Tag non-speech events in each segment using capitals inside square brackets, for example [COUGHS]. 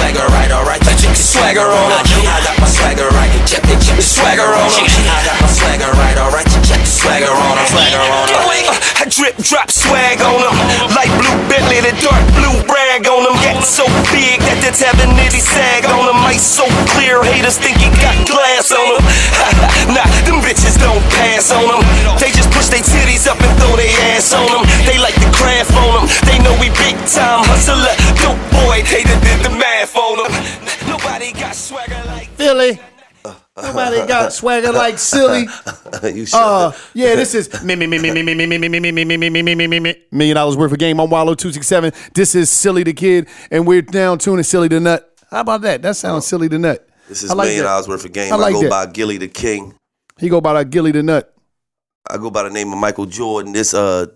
swagger right, alright. The chick is swagger on. I got my swagger right. Check the chick is swagger on. I got my swagger right, alright. Check the swagger on. Swagger on. I drip drop swag on them. Light blue Bentley, the dark blue rag on them. Getting so big that it's having nitty sag on them. Ice so clear, haters think he got glass on them. [LAUGHS] nah, them bitches don't pass on them. They just push their titties up and throw their ass on them. They like the craft on them. They know we big time hustler. Dope boy, they did the math on them. [LAUGHS] Nobody got swagger like Philly. Nobody got swagger like silly. you shut Uh, yeah, this is me me me me me me me me me me me me me me me me me me me million dollars worth of game. I'm Wallo two six seven. This is silly the kid, and we're down tuning silly the nut. How about that? That sounds silly the nut. This is I like million that. dollars worth of game. I I, go that. by Gillie the King. He go by that Gillie the nut. I go by the name of Michael Jordan. This uh,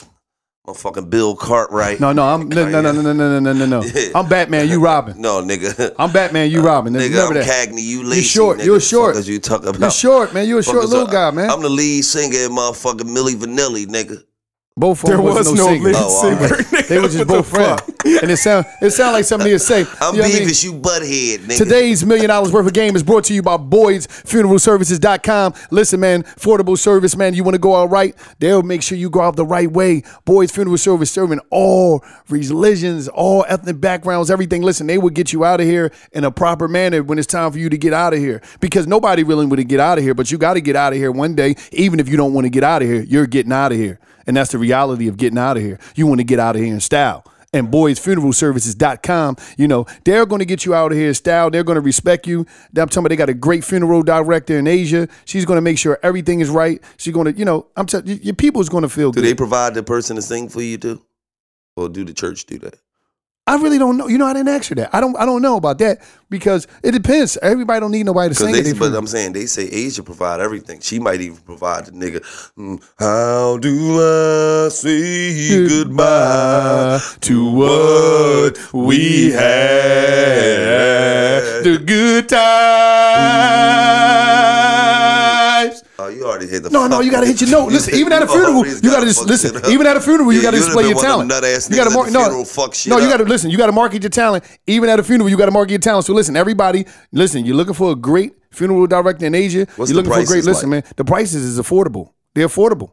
motherfucking Bill Cartwright. No, no, I'm no no no no no no no no no. [LAUGHS] Yeah. I'm Batman. You Robin. no, nigga. I'm Batman. You Robin. Nigga, Remember I'm that. Cagney, you lazy. short, Nigga. you're short. Fuck you talking about? You're short, man. You a short little guy, man. I'm the lead singer in motherfucking Milli Vanilli, nigga. Both of There them was wasn't no singer. lead Oh, all singer. right. They were [LAUGHS] just both friends, and it sound it sound like something to say. I'm You know what I mean? Beavis, you butthead, nigga. Today's million dollars worth of game is brought to you by Boyd'sFuneralServices.com. Listen, man, affordable service, man. You want to go out right? They'll make sure you go out the right way. Boyd's Funeral Service serving all religions, all ethnic backgrounds, everything. Listen, they will get you out of here in a proper manner when it's time for you to get out of here. Because nobody really want to get out of here, but you got to get out of here one day. Even if you don't want to get out of here, you're getting out of here. And that's the reality of getting out of here. You want to get out of here in style and boydsfuneralservices.com, you know, they're going to get you out of here in style. They're going to respect you. I'm telling you, they got a great funeral director in Asia. She's going to make sure everything is right. She's going to, you know, I'm telling you, your people's going to feel do good. Do they provide the person to sing for you too, or do the church do that? I really don't know. You know, I didn't ask her that. I don't. I don't know about that because it depends. Everybody don't need nobody to sing. they, but. I'm saying they say Asia provide everything. She might even provide the nigga. mm, How do I say goodbye to what we had? the good times. Oh, you already hit the. No, no, you gotta hit your note. Listen, even at a [LAUGHS] oh, funeral, you gotta just listen. Even at a funeral, you gotta display your one of them talent. You gotta mark no, funeral, fuck shit no. You gotta listen. You gotta market your talent. Even at a funeral, you gotta market your talent. So listen, everybody, listen. You're looking for a great funeral director in Asia. What's you're the looking for a great. Listen, like? man, the prices is affordable. They're affordable.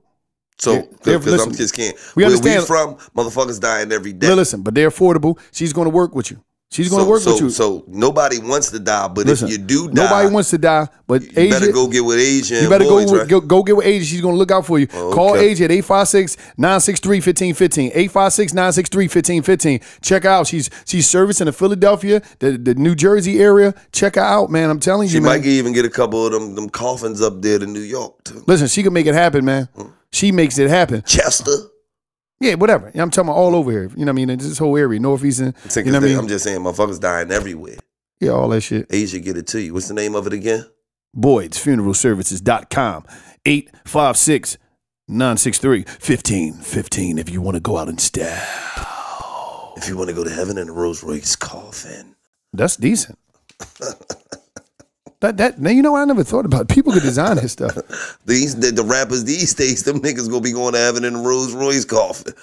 So, because I'm just can't. we Where understand- we from, motherfuckers dying every day. Listen, but they're affordable. She's gonna work with you. She's gonna so, work so, with you. So nobody wants to die, but listen, if you do die, nobody wants to die. But you Asia, better go get with Asian. You better boys, go, right? go go get with Asia. She's going to look out for you. Oh, Call okay. Asia at 856-963-1515. 856-963-1515. Check her out. She's she's servicing the Philadelphia, the, the New Jersey area. Check her out, man. I'm telling She you, man. might even get a couple of them them coffins up there to New York too. Listen, she can make it happen, man. Hmm. She makes it happen. Chester. Yeah, whatever. I'm talking about all over here. You know what I mean? This whole area, northeastern. You know what I mean? I'm just saying, motherfuckers dying everywhere. Yeah, all that shit. Asia get it to you. What's the name of it again? Boyd'sFuneralServices.com. 856 963 1515 if you want to go out in style. If you want to go to heaven in a Rolls Royce coffin. That's decent. [LAUGHS] that that now you know I never thought about it. people could design this stuff. [LAUGHS] These the, the rappers these days, them niggas gonna be going to heaven in a Rolls Royce coffin.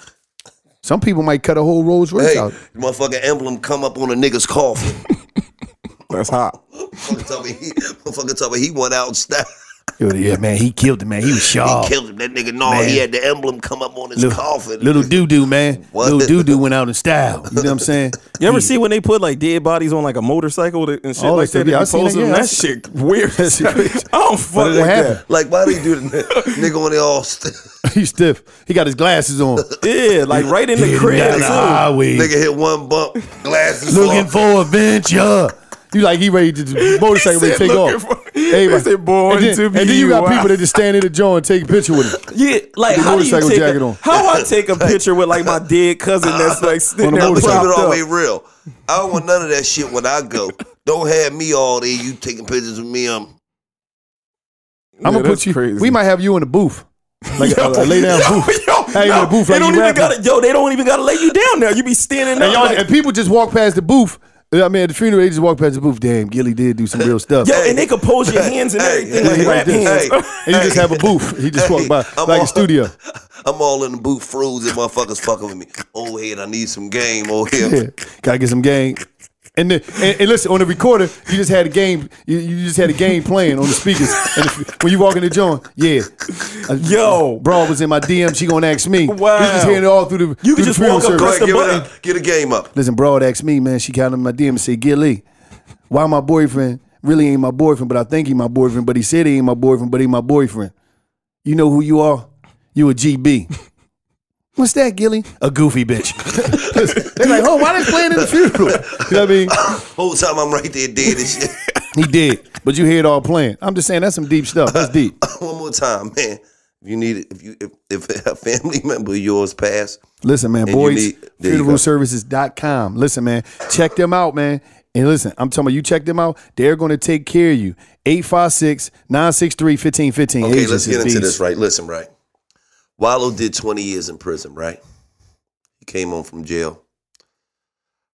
Some people might cut a whole Rolls Royce Hey, out. motherfucking emblem come up on a nigga's coffin. [LAUGHS] That's hot. motherfucker tell me he, motherfucker tell me he went out style. Yo, yeah, man, he killed him, man. He was sharp. He killed him. That nigga, no, Man. he had the emblem come up on his Little, coffin. little doo doo, man. [LAUGHS] What? Little doo doo went out in style. You know what I'm saying? [LAUGHS] You ever see when they put like dead bodies on like a motorcycle that- and shit All like stuff, that? yeah, They I seen post it, them? yeah, [LAUGHS] that shit weird. That shit crazy. I don't fuck it like happened. that. Like, why they do the nigga on the all stiff. He's stiff. He got his glasses on. Yeah, like right in the Heading crib down the too. highway. nigga hit one bump, glasses looking off. for adventure. You like he ready to [LAUGHS] the motorcycle ready to take off. for- Everybody- he said born and then, to and then you got wild. people that just stand in the joint and take a picture with him. [LAUGHS] Yeah, like With the how do you motorcycle take jacket a, on. [LAUGHS] how I take a picture with like my dead cousin that's like sitting On the there keep it all up. the way real. I don't want none of that shit when I go. Don't have me all day. You taking pictures of me. Um, I'm gonna put you. crazy. We might have you in the booth, like a, a lay down Yo, booth. yo, Hey, in yo, the booth they like don't you even rapping. gotta, yo, they don't even gotta lay you down there. You be standing there. And, y'all, like- and people just walk past the booth. I mean, at the funeral, they just walk past the booth. Damn, Gillie did do some real stuff. [LAUGHS] Yeah, and they could pose your hands and everything hey, like He rap like hands. Hey. [LAUGHS] and you just have a booth. He just walked by I'm like all- a studio. [LAUGHS] I'm all in the booth, frozen. Motherfuckers fucking with me. Oh head, I need some game. Oh head. Yeah, gotta get some game. And, the, and, and listen, on the recorder, you just had a game. You, you just had a game playing on the speakers. And if, when you walk in the joint, yeah, Uh, Yo. bro was in my DM. She gonna ask me. Wow. You just hearing it all through the. You through can the just funeral walk up, service. Press the give button. up. Get a game up. Listen, broad asked me, man. She got in my DM and said, Gillie, why my boyfriend really ain't my boyfriend, but I think he my boyfriend, but he said he ain't my boyfriend, but he my boyfriend. You know who you are? You a GB. What's that, Gillie? A goofy bitch. [LAUGHS] They're like, oh, why they playing in the funeral? You know what I mean? Whole time I'm right there dead and shit. [LAUGHS] He did, but you hear it all playing. I'm just saying that's some deep stuff. That's deep. [LAUGHS] One more time, man. If you need it, if you if, if a family member of yours passed, Listen, man, boys, need- there you go. funeralservices.com. Listen, man, check them out, man. And listen, I'm talking about you check them out. They're going to take care of you. 856 963 1515. okay, let's get into this right. Listen, right. Wallo did 20 years in prison, right? He came home from jail.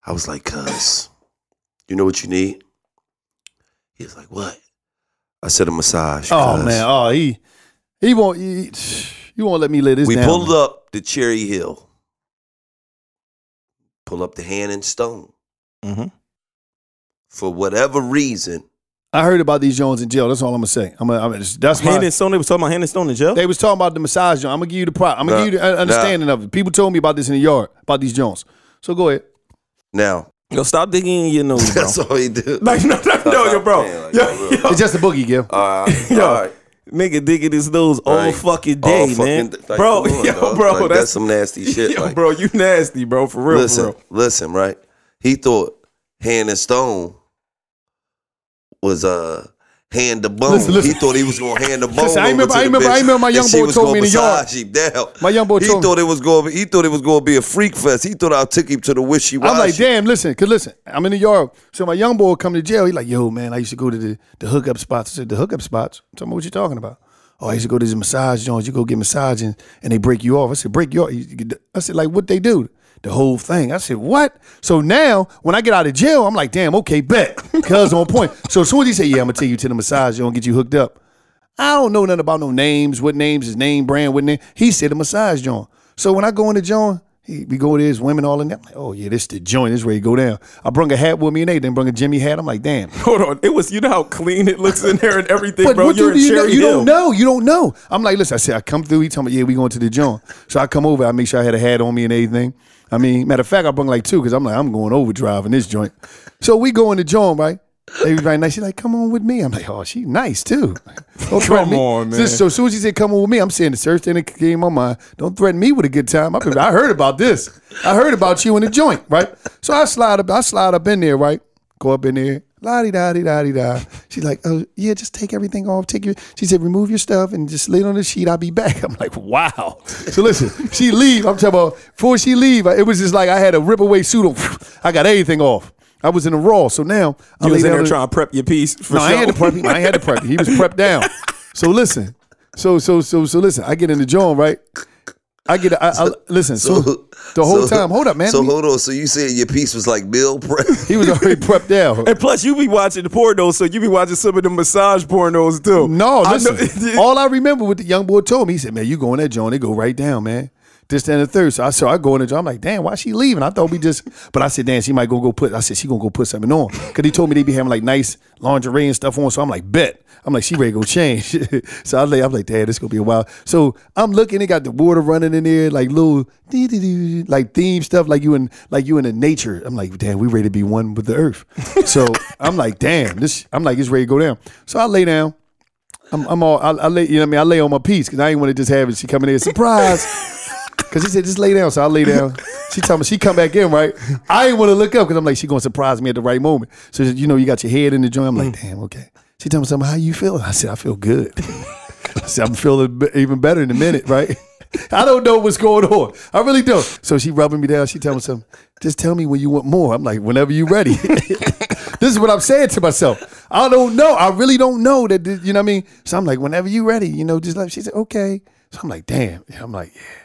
I was like, cuz, you know what you need? He was like, what? I said a massage. Oh, cuz. man. Oh, he, he won't, he, you won't let me lay this We down. pulled up the Cherry Hill. Pull up the hand and stone. Mhm. For whatever reason, I heard about these Jones in jail. That's all I'm going to say. I'm gonna, I'm gonna, that's my, Hand and Stone. They was talking about Hand and Stone in jail. They was talking about the massage joint. I'm gonna give you the prop. I'm gonna Nah, give you the uh, understanding of it. People told me about this in the yard about these Jones. So go ahead. now, Yo, stop digging in your nose, bro. that's all he did. like, no, no, no, yo, bro. Man, like, yo, yo, It's just a boogie, Gil. All right, [LAUGHS] Yo. all right. nigga digging his nose all Like, fucking all day, fucking man. d- like, bro, come on, yo, dog. bro, Like, that's, that's some nasty [LAUGHS] shit. Yo, like, bro, you nasty, bro, for real, listen, for real. listen, right? He thought hand and stone was uh hand to bone. Listen, listen. He thought he was gonna hand the bone. [LAUGHS] Listen, I remember- to I the remember- I remember my young boy told me in the yard. massage him down. My young boy he told me- thought it was going. He thought it was going to be a freak fest. He thought I took him to the wishy washy. I'm like, damn, listen, cause listen, I'm in the yard. So my young boy come to jail. He like, yo, man, I used to go to the, the hookup spots. I said, the hookup spots? Tell me what you talking about. Oh, I used to go to these massage joints. You go get massaging and they break you off. I said, break you off. I said, like, what they do? The whole thing. I said, what? So now when I get out of jail, I'm like, damn, okay, bet. [LAUGHS] Cuz on point. So as soon as he said, yeah, I'm gonna take you to the massage joint, get you hooked up. I don't know nothing about no names, what names, his name, brand, what name. He said a massage joint. So when I go into the joint, he, we go there, there's women all in there. I'm like, oh yeah, this the joint, this ready to go down. I brung a hat with me and they then brung a Jimmy hat. I'm like, damn. [LAUGHS] Hold on, it was you know how clean it looks in there and everything, bro. You're in you know? Cherry You Hill. don't know. You don't know. I'm like, listen, I said, I come through. He told me, yeah, we going to the joint. So I come over. I make sure I had a hat on me and everything. I mean, matter of fact, I brung like two because I'm like, I'm going overdrive in this joint. So we go in the joint, right? Everybody nice. She's like, come on with me. I'm like, oh, she nice too. Don't threaten me. on, man. Just- so as soon as she said, come on with me, I'm saying the first thing that came in my mind, don't threaten me with a good time. I, been- I heard about this. I heard about you in the joint, right? So I slide up, I slide up in there, right? Go up in there. La di da di da di da. She's like, oh yeah, just take everything off. Take your. She said, remove your stuff and just lay it on the sheet. I'll be back. [LAUGHS] I'm like, wow. So listen, she leave. I'm talking about before she leave. It was just like I had a rip away suit on. I got everything off. I was in a raw. So now I You was in there the- trying to prep your piece for no. I had to prep. I had to prep. He was prepped down. [LAUGHS] So listen. So so so so listen. I get in the joint, right? I get. I, I listen. So, the whole so- time, hold up, man. So Let me- hold on. So you said your piece was like meal prep? [LAUGHS] he was already prepped down. [LAUGHS] And plus, you be watching the pornos, so you be watching some of the massage pornos too. No, I listen. know- [LAUGHS] all I remember what the young boy told me, he said, "Man, you go in that joint, they go right down, man." This, and the third. So I so I go in the joint. I'm like, damn, why she leaving? I thought we just. [LAUGHS] But I said, damn, she might go go put. I said she gonna go put something on because he told me they be having like nice lingerie and stuff on. So I'm like, bet. I'm like, she ready to go change. [LAUGHS] so I lay, I'm like, damn, this gonna be a while. So I'm looking. They got the water running in there, like little like theme stuff, like you in like you in the nature. I'm like, damn, we ready to be one with the earth. [LAUGHS] so I'm like, damn, this. I'm like, it's ready to go down. So I lay down. I'm, I'm all, I, I lay, you know what I mean? I lay on my piece because I ain't want to just have it. She coming in there, surprise. Because he said, just lay down. So I lay down. She told me, she come back in, right? I ain't want to look up because I'm like, she going to surprise me at the right moment. So, you know, you got your head in the joint. I'm like, mm. damn, okay. She told me something, how you feel? I said, I feel good. [LAUGHS] I said, I'm feeling even better in a minute, right? [LAUGHS] I don't know what's going on. I really don't. So she rubbing me down. She tell me something. Just tell me when you want more. I'm like, whenever you ready. [LAUGHS] this is what I'm saying to myself. I don't know. I really don't know that. You know what I mean? So I'm like, whenever you ready, you know, just like she said, okay. So I'm like, damn. I'm like, yeah.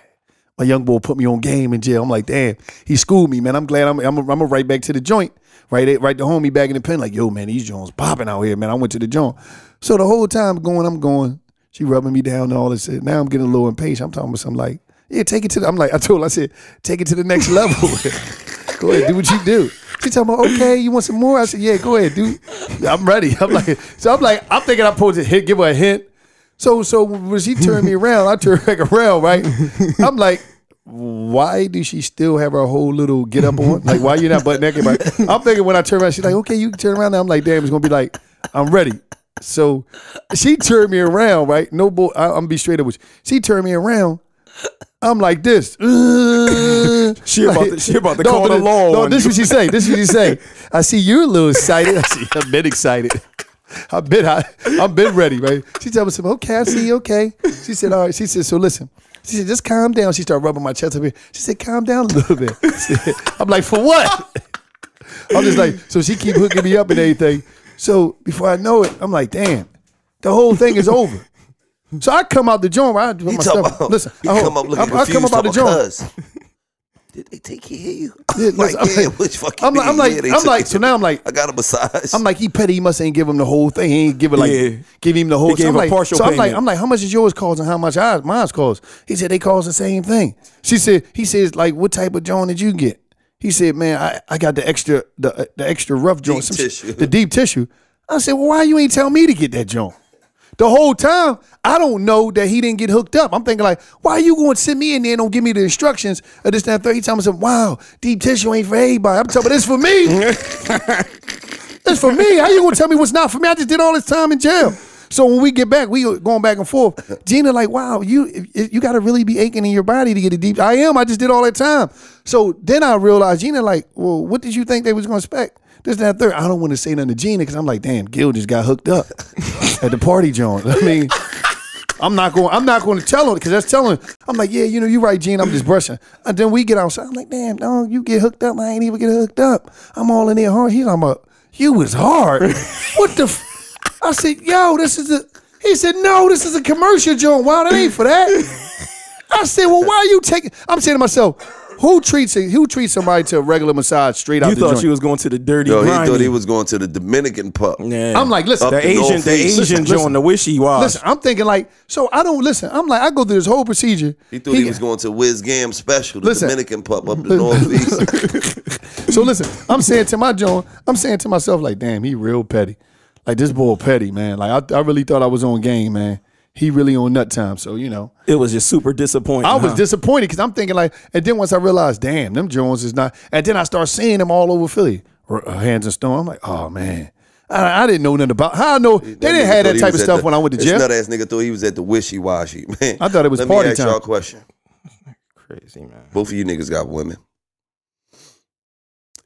My young boy put me on game in jail. I'm like, damn, he schooled me, man. I'm glad I'm I'm I'm gonna right back to the joint, right at, right to homie back in the pen. Like, yo, man, these joints popping out here, man. I went to the joint. So the whole time going, I'm going. She rubbing me down and all this. shit. Now I'm getting a little impatient. I'm talking about something like, yeah, take it to. The, I'm like, I told her, I said, take it to the next [LAUGHS] level. Go ahead, do what you do. She talking about, okay, you want some more? I said, yeah, go ahead, dude. I'm ready. I'm like, so I'm like, I'm thinking I'm supposed to hit, give her a hint. So, so when she turned me [LAUGHS] around, I turned back around, right? I'm like, why does she still have her whole little get up on? Like, why you not butt naked? Like, I'm thinking when I turn around, she's like, okay, you can turn around. Now I'm like, damn, it's gonna be like, I'm ready. So she turned me around, right? No boy, I, I'm gonna be straight up with you. She turned me around. I'm like this. [LAUGHS] She about to- she about to [LAUGHS] call the law No, this is what she say. This is what she say. I see you're a little excited. I see I've been excited. [LAUGHS] I've been I, I've been ready, right? She told me something. Okay, I see. Okay. She said, all right. She said, so listen. She said, just calm down. She started rubbing my chest up here. She said, calm down a little bit. [LAUGHS] I'm like, for what? [LAUGHS] I'm just like, so she keep hooking me up and everything. So before I know it, I'm like, damn, the whole thing is over. So I come out the joint. I put He my stuff. about, Listen, I, come up looking I, I come up out the joint. "Cuz, Did they take care of you? Yeah, I'm like, I'm yeah, like- which fucking I'm like- I'm like- I'm like- so now. I'm like- I got a massage. I'm like, he petty. He must ain't give him the whole thing. He ain't give it like Yeah. give him the whole. He gave so I'm a like, partial so I'm like. I'm like, how much is yours cost and how much I, mine's cost? He said they cost the same thing. She said, he says like, what type of joint did you get? He said, man, I, I got the extra the uh, the extra rough joint, some tissue. the deep tissue. I said, well, why you ain't tell me to get that joint? The whole time, I don't know that he didn't get hooked up. I'm thinking like, why are you going to send me in there and don't give me the instructions of this, that, third? He telling me wow, deep tissue ain't for everybody. I'm telling, but it's for me. [LAUGHS] it's for me. How you gonna tell me what's not for me? I just did all this time in jail. So when we get back, we going back and forth. Gina, like, wow, you you got to really be aching in your body to get a deep. I am. I just did all that time. So then I realized, Gina, like, well, what did you think they was gonna expect? This, that, third. I don't want to say nothing to Gina because I'm like, damn, Gil just got hooked up [LAUGHS] at the party joint. I mean. I'm not going. I'm not going to tell him because that's telling. I'm like, yeah, you know, you're right, Gene. I'm just brushing. And then we get outside. I'm like, damn, no, you get hooked up. I ain't even get hooked up. I'm all in there hard. He's about you was hard. what the? F-? I said, yo, this is a. He said, no, this is a commercial joint. Wow, that ain't for that. I said, well, why are you taking? I'm saying to myself, who treats a, who treats somebody to a regular massage straight out You the thought joint? she was going to the dirty Yo, he grimy. thought he was going to the Dominican pub. Yeah. I'm like, listen, the the Asian, the Asian Listen, joint, the wishy wash. Listen, I'm thinking like, so I don't listen. I'm like, I go through this whole procedure. He thought he, was going to Wiz Gam special, the Listen. Dominican pub up the Northeast. [LAUGHS] So listen, I'm saying to my John, I'm saying to myself, like, damn, he real petty. Like this boy petty, man. Like I, I really thought I was on game, man. He really on nut time. So you know, it was just super disappointing. I was huh? disappointed because I'm thinking like, and then once I realized, damn, them Jones is not. And then I start seeing them all over Philly, R- uh, Hands and Stone. I'm like, oh man, I, I didn't know nothing about. How I know they didn't have that type of stuff the- when I went to jail. nut ass nigga thought he was at the wishy washy. Man, I thought it was Let party me ask time. y'all a question. crazy, man. Both of you niggas got women.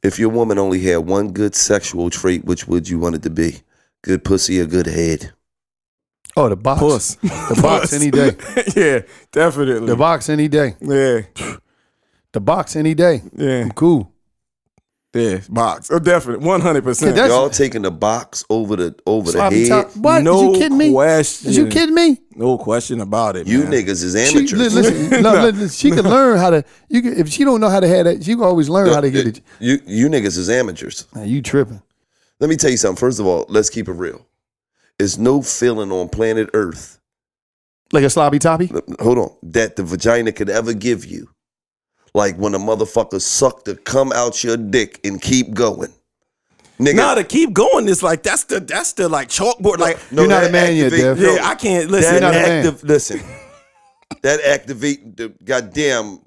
If your woman only had one good sexual trait, which would you want it to be? Good pussy or good head? Oh, the box, Puss. the box any day, [LAUGHS] yeah, definitely. the box any day, yeah, the box any day. yeah, I'm cool. yeah. Box. Oh, definitely. 100%. Y'all taking the box over the over the head? top. What? No Is you kidding me? question. Is you kidding me? No question about it, You man. niggas is amateurs. li- listen, [LAUGHS] no, listen, she can learn how to. You can, if she don't know how to have that, she can always learn how to get it. You you niggas is amateurs. Man, you tripping? Let me tell you something. First of all, let's keep it real. There's no feeling on planet Earth. Like a sloppy toppy? Hold on, that the vagina could ever give you, like when a motherfucker suck to come out your dick and keep going. Nigga, Nah, to keep going is like that's the that's the like chalkboard. Like no, You're not a man yet, activate- Dev. yeah, I can't listen. that not a man. active, listen, that activate the goddamn.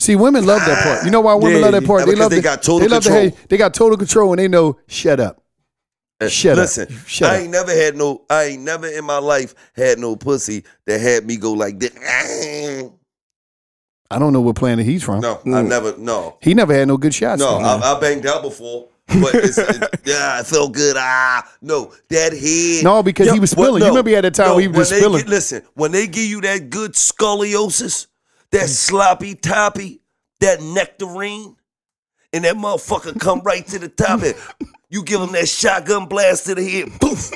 See, women love that part. You know why women Yeah, love that yeah, part? They love they the- got total they love the control. hey, they got total control, and they know. Shut up. Uh, Shut up. listen, Shut I up. ain't never had no. I ain't never in my life had no pussy that had me go like this. I don't know what planet he's from. No, I mm. never. No, He never had no good shots. No. I, I banged out before, but it's, it, [LAUGHS] yeah, it felt good. Ah, no, that head. No, because he was spilling. You remember he had that time where he was when spilling. Get, listen, when they give you that good scoliosis, that mm. sloppy toppy, that nectarine, and that motherfucker come right to the top, and you give them that shotgun blast to the head, poof,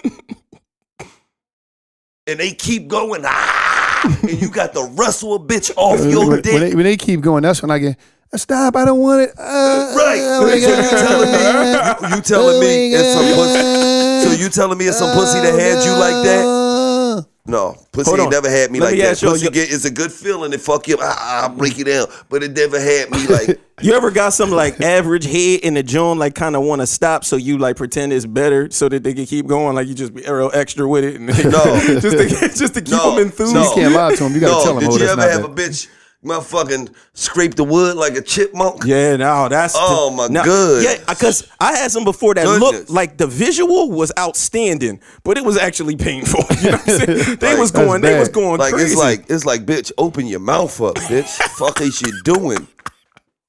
and they keep going. Ah, and you got to wrestle a bitch off your when dick. they, when they keep going, that's when I get. Stop! I don't want it. Uh, Right. oh [LAUGHS] So you telling me you, you telling Oh me it's some pussy so you telling me it's some pussy that had you like that? No, pussy Hold ain't on. never had me Let like me that. ask you, Pussy you- get, it's a good feeling. It fuck you up. Ah, I'll break you down. But it never had me like. [LAUGHS] You ever got some like average head in the joint, like kind of want to stop, so you like pretend it's better, so that they can keep going, like you just be real extra with it, and No. [LAUGHS] just to just to keep no, them enthused. no. You can't lie to them. You gotta no, tell him, Did oh, you ever have that. a bitch motherfucking scrape the wood like a chipmunk? Yeah, no, that's Oh, my now, goodness. Yeah, because I had some before that Goodness. looked like the visual was outstanding, but it was actually painful. [LAUGHS] You know what I'm saying? They Like, was going, they was going Like crazy. it's like it's like bitch, open your mouth up, bitch. fuck is you doing?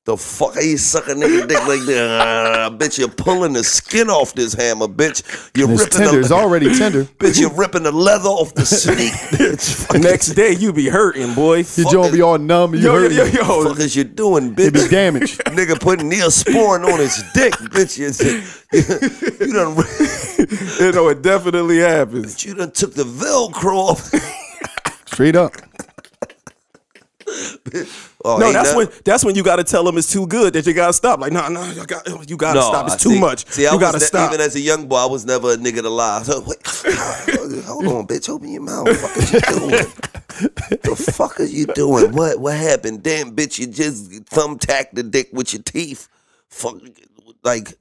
The fuck are you sucking nigga dick like that? [LAUGHS] Bitch, you're pulling the skin off this hammer, bitch. You're It's ripping tender. the It's already tender. [LAUGHS] bitch. You're ripping the leather off the [LAUGHS] sneak, bitch. Next day you be hurting, boy. Your jaw be all numb. You Yo, yo, hurt. yo, it. yo. fuck is you doing, bitch? It be damaged. Nigga putting Neosporin on his dick, bitch. You, you done, You know, it definitely happens. you done took the Velcro off. Straight up. Oh, No, that's that- when that's when you got to tell them it's too good that you got to stop. Like, no, no, you got you got to stop. It's I too see- much. See, I you got to stop. Even as a young boy, I was never a nigga to lie. [LAUGHS] So, wait, hold on, bitch, open your mouth. What the fuck is you doing? [LAUGHS] the fuck are you doing? What what happened? Damn, bitch, you just thumbtacked the dick with your teeth. Fuck, like,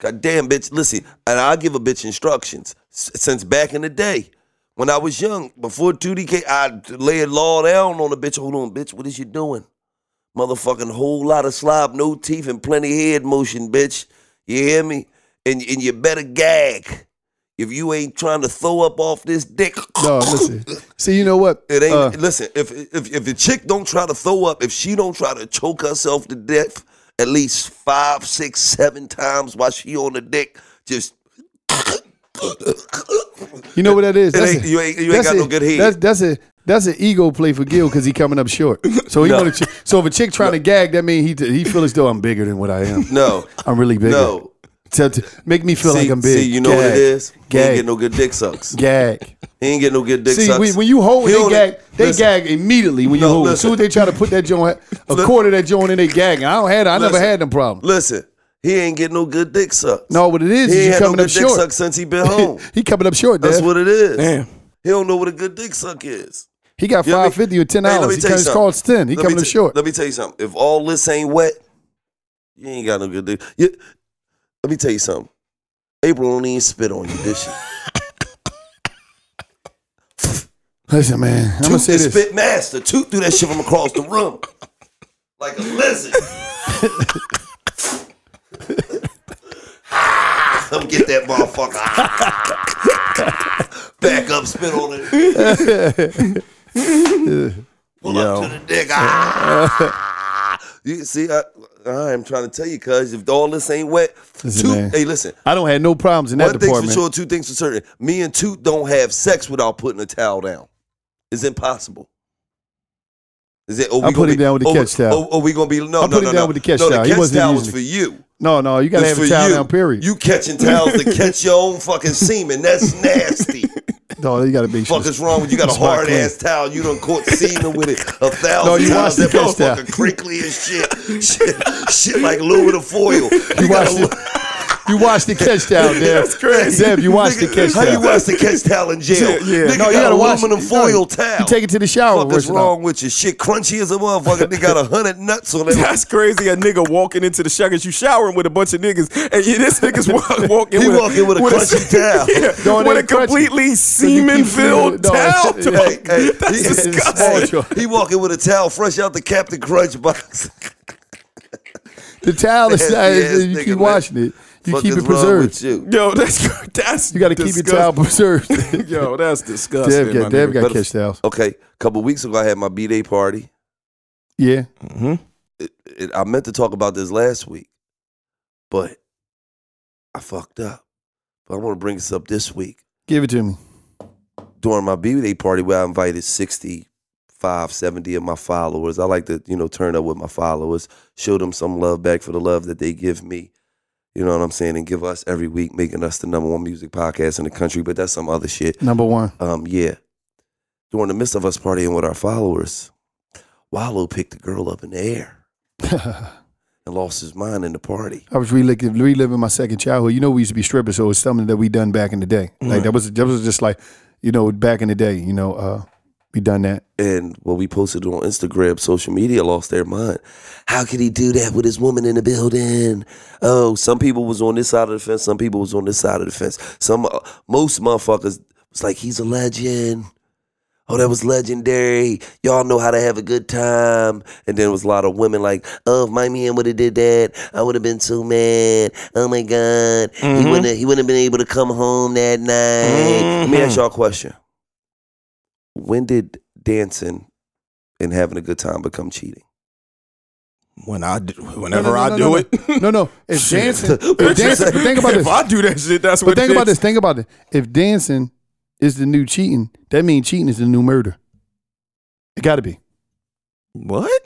goddamn, bitch. Listen, and I give a bitch instructions S- since back in the day. When I was young, before 2DK, I lay it law down on the bitch. Hold on, bitch, what is you doing? Motherfucking whole lot of slob, no teeth, and plenty head motion, bitch. You hear me? And and you better gag. If you ain't trying to throw up off this dick, No, [COUGHS] listen. See, you know what? it ain't. Uh, listen, if if if the chick don't try to throw up, if she don't try to choke herself to death at least five, six, seven times while she on the dick, just you know what that is? That's ain't- a- you ain't- you ain't got a- no good head. That's that's a that's an ego play for Gil because he coming up short. So he No. want to. So if a chick trying to gag, that means he he feel as though I'm bigger than what I am. no, I'm really bigger. no. To, to make me feel see, like I'm big. see, you know what it is? Gag. He ain't get no good dick sucks. Gag. He ain't get no good dick See, sucks. when, when you hold, He they gag. They listen, gag immediately when you No, hold. As soon as they try to put that joint, a quarter of that joint in, they gag. I don't had. I never had them problem. Listen, he ain't get no good dick sucks. No, what it is he is ain't no coming good up dick short. suck since he been [LAUGHS] home. he coming up short. That's Dad. what it is. Damn. He don't know what a good dick suck is. He got You know what I mean? five fifty or ten Hey, let hours. me He tell you comes called ten. He Let coming up short. Let me tell you something. If all this ain't wet, you ain't got no good dick. You, let me tell you something. April don't even spit on you, did she? [LAUGHS] Listen, man. I'm gonna say is this. spit master. Toot threw that shit from across the room. Like a lizard. [LAUGHS] Come get that motherfucker. [LAUGHS] Back up, spit on it. Pull up to the dick. Ah. You see, I, I'm trying to tell you, cuz if all this ain't wet, Listen, Toot, hey, listen. I don't have no problems in that One thing's for sure, two things for certain. Me and Toot don't have sex without putting a towel down. It's impossible. Is it? Oh, I put him down with the catch towel. Oh, we gonna be no, I no, no, him no. down with the catch no, towel. He The catch towel is using for you. No, no, you gotta It's have a towel you. down. Period. You catching towels to catch your own fucking semen. That's [LAUGHS] nasty. no, you gotta be. Fuck is wrong with you? Got a hard clean. ass towel. You done caught semen with it a thousand No, you times. the That motherfucker crinkly and shit. shit. Shit like aluminum foil. You, You gotta the, you watch the catch towel, [LAUGHS] Dev. That's crazy. Dev, you watch the Nigga, catch How you towel. watch the catch towel in jail? Yeah, [LAUGHS] yeah. Nigga No, you got gotta watch aluminum it. foil No, towel. You take it to the shower. Fuck is first of all. wrong with you? Shit crunchy as a motherfucker. They got a hundred nuts on it. That's crazy. A nigga walking into the shower, 'cause you showering with a bunch of niggas, and you, this nigga's wa- [LAUGHS] walking. He with walking with a crunchy towel. Yeah, No, with a crunchy. completely semen-filled no, towel. it's- dog. Hey, hey, That's he- disgusting. He walking with a towel fresh out the Captain Crunch box. The towel is Nasty not, ass you keep man. washing it. You Fuck keep it preserved. with you? Yo, that's [LAUGHS] that's You got to keep your towel preserved. [LAUGHS] Yo, that's disgusting. Dev my got, Dev got catch towels. Okay, a couple weeks ago I had my b day party. Yeah. Mm-hmm. It, it, I meant to talk about this last week, but I fucked up. But I want to bring this up this week. Give it to me. during my B-Day party where I invited 65, 70 of my followers. I like to, you know, turn up with my followers, show them some love back for the love that they give me. You know what I'm saying? And give us every week, making us the number one music podcast in the country. But that's some other shit. Number one. Um, yeah. During the midst of us partying with our followers, Wallo picked a girl up in the air [LAUGHS] and lost his mind in the party. I was reliving, reliving my second childhood. You know, we used to be strippers, so it's something that we done back in the day. Like that was that was just like you know, back in the day, you know, uh, we done that. And when we posted on Instagram, social media lost their mind. How could he do that with his woman in the building? Oh, some people was on this side of the fence, some people was on this side of the fence. Some uh, most motherfuckers was like, he's a legend. Oh, that was legendary. Y'all know how to have a good time. And then it was a lot of women like, oh, if my man would have did that, I would have been so mad. Oh my God. He wouldn't have, he wouldn't have been able to come home that night. Let me ask y'all a question. When did dancing and having a good time become cheating? When I do, No, whenever no, no, I no, do no. it, [LAUGHS] No, no. [LAUGHS] If dancing, if dancing, but think about this. if. I do that shit, that's what. But think it about is. this. Think about it. If dancing is the new cheating, that means cheating is the new murder. It got to be. What?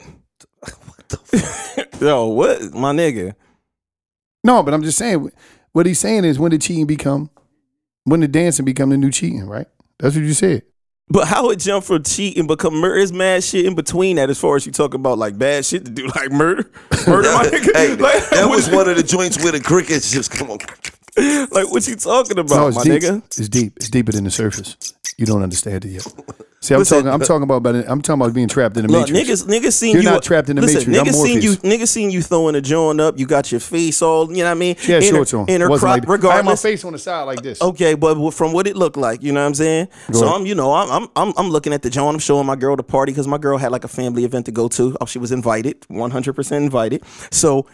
[LAUGHS] Yo, what, my nigga? No, but I'm just saying. What he's saying is when did cheating become, when did dancing become the new cheating? Right? That's what you said. But how it jump from cheating become murder? Is mad shit in between that as far as you talk about like bad shit to do [LAUGHS] like murder, murder my nigga. hey, [LAUGHS] like, that was you- one of the joints where the crickets just come on. [LAUGHS] like what you talking about, no, my deep. nigga? It's deep. It's deeper than the surface. You don't understand it yet. See, I'm Listen, talking. I'm talking about. about- I'm talking about being trapped in the Look, matrix. niggas, niggas seen You're you. not trapped in the listen, Matrix. I'm Niggas seen you. Niggas seen you throwing a joint up. You got your face all. You know what I mean? She had In her- shorts on. In her Wasn't crop, like that. I had my face on the side like this. Okay, but from what it looked like, you know what I'm saying. so ahead. I'm, you know, I'm, I'm, I'm, I'm looking at the joint. I'm showing my girl the party because my girl had like a family event to go to. Oh, she was invited, 100 percent invited. So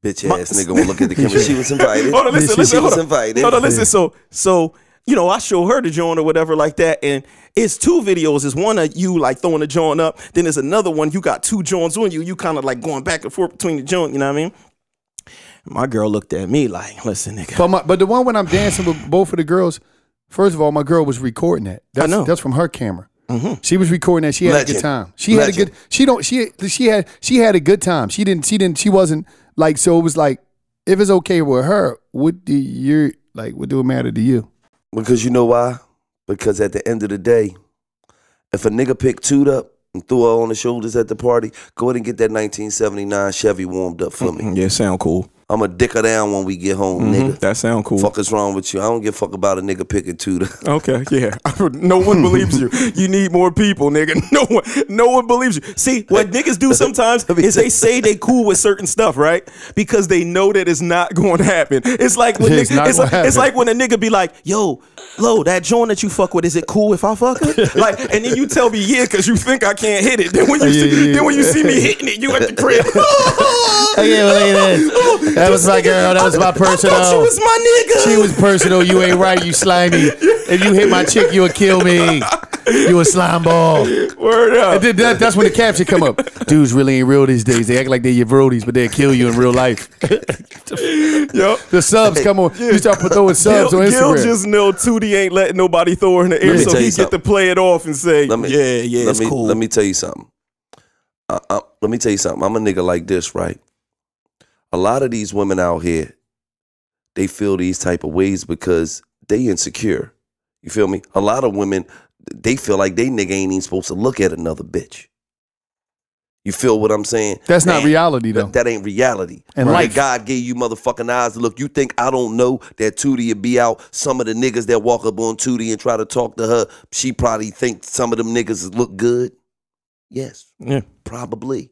Bitch ass nigga won't look at the [LAUGHS] camera. She was invited. hold on, listen, listen, she hold was invited. Hold on, listen. So, so you know, I show her the joint or whatever like that, and it's two videos. It's one of you like throwing the joint up, then there's another one. You got two joints on you. You kind of like going back and forth between the joint. You know what I mean? My girl looked at me like, "Listen, nigga." But my, but the one when I'm dancing with both of the girls, first of all, my girl was recording that. That's, know. That's from her camera. Mm-hmm. She was recording that. She had a good time. She had a good. She don't. She she had she had a good time. She didn't. She didn't. She wasn't like. So it was like, if it's okay with her, what do you like? What do it matter to you? Because you know why? Because at the end of the day, if a nigga picked Toot up and threw her on the shoulders at the party, go ahead and get that 1979 Chevy warmed up for me. Mm, yeah, sound cool. I'ma dick her down when we get home, mm-hmm. nigga. That sound cool. Fuck is wrong with you? I don't give a fuck about a nigga picking Toot up. [LAUGHS] Okay, yeah. [LAUGHS] No one believes you. You need more people, nigga. [LAUGHS] No one, no one believes you. See, what niggas do sometimes is they say they cool with certain stuff, right? Because they know that it's not going to happen. It's like when It's nigga, not it's, like, it's like when a nigga be like, "Yo, Lo, that joint that you fuck with, is it cool if I fuck it?" [LAUGHS] Like, and then you tell me, "Yeah," because you think I can't hit it. Then when you Yeah, see, yeah, then when you see me hitting it, you at the [LAUGHS] crib. Okay, well, look at [LAUGHS] oh, this. That was my girl. That was my I personal. thought you was my nigga. She was personal. You ain't right. You slimy. If you hit my chick, you would kill me. You a slime ball. Word up. And then that, that's when the caption come up. Dudes really ain't real these days. They act like they're your brodies, but they'll kill you in real life. Yo. The subs come on. You start throwing subs Gil, on Gil Instagram. just know Tootie ain't letting nobody throw her in the air, so he get to play it off and say, Let me, "Yeah, yeah, let it's me, cool." Let me tell you something. Uh, uh, let me tell you something. I'm a nigga like this, right? A lot of these women out here, they feel these type of ways because they insecure. You feel me? A lot of women, they feel like they nigga ain't even supposed to look at another bitch. You feel what I'm saying? That's not reality, though. That, that ain't reality. And right? life. God gave you motherfucking eyes to look. You think I don't know that Tootie would be out? Some of the niggas that walk up on Tootie and try to talk to her, she probably think some of them niggas look good. Yes, yeah. probably.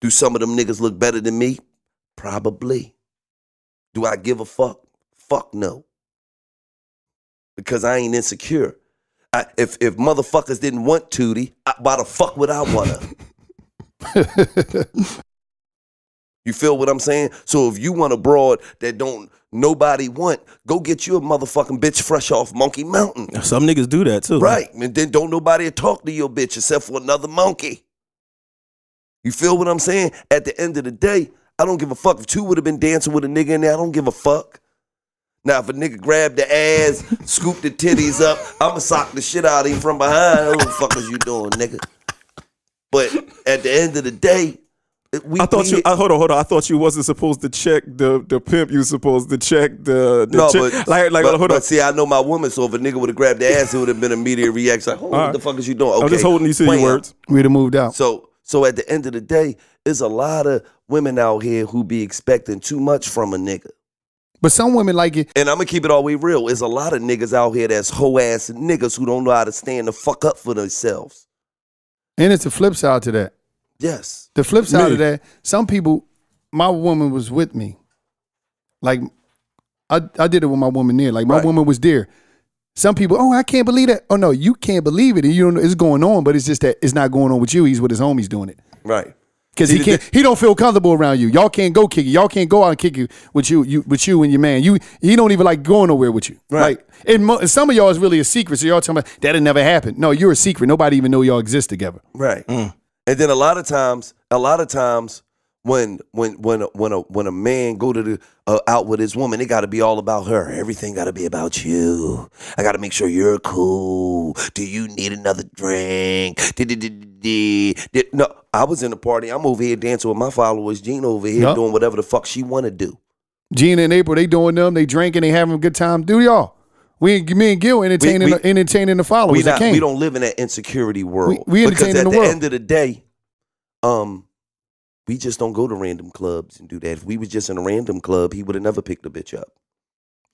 Do some of them niggas look better than me? Probably. Do I give a fuck? Fuck no. Because I ain't insecure. I, if if motherfuckers didn't want Tootie, I, why the fuck would I want her? [LAUGHS] [LAUGHS] You feel what I'm saying? So if you want a broad that don't nobody want, go get you a motherfucking bitch fresh off Monkey Mountain. Some niggas do that too. Right. And then don't nobody talk to your bitch except for another monkey. You feel what I'm saying? At the end of the day, I don't give a fuck. If Toot would have been dancing with a nigga in there, I don't give a fuck. Now, if a nigga grabbed the ass, scooped the titties up, I'ma sock the shit out of him from behind. What the fuck is you doing, nigga? But at the end of the day, we I thought we- you. I, hold on, hold on. I thought you wasn't supposed to check the the pimp. You supposed to check the, the No, chick- but like like but, hold but on. see, I know my woman, so if a nigga would have grabbed the ass, it would have been immediate reaction. Like, oh, what All right. the fuck is you doing? Okay, I'm just holding these to your words. We'd have moved out. So, so at the end of the day, there's a lot of women out here who be expecting too much from a nigga. But some women like it. And I'm gonna keep it all the way real. There's a lot of niggas out here that's hoe ass niggas who don't know how to stand the fuck up for themselves. And it's the flip side to that. Yes. The flip side Me. of that, some people, my woman was with me. Like, I, I did it with my woman there. Like, my Right. woman was there. Some people, oh, I can't believe that. Oh, no, you can't believe it. And you don't know it's going on, but it's just that it's not going on with you. He's with his homies doing it. Right. Because he can't, he don't feel comfortable around you. Y'all can't go kick it. Y'all can't go out and kick you with you, you with you and your man. You he don't even like going nowhere with you. Right. Like and, mo- and some of y'all is really a secret. So y'all talking about that'll never happen. No, you're a secret. Nobody even know y'all exist together. Right. Mm. And then a lot of times, a lot of times when when when a, when a when a man go to the uh, out with his woman, it got to be all about her. Everything got to be about you. I got to make sure you're cool. Do you need another drink? No, I was in the party. I'm over here dancing with my followers. Gina over here doing whatever the fuck she want to do. Gina and April, they doing them. They drinking. They having a good time. Do y'all? We me and Gil entertaining we- the, entertaining the followers. we that not we don't live in that insecurity world. we entertain the world. because at the the, world. end of the day, um, we just don't go to random clubs and do that. If we was just in a random club, he would have never picked a bitch up.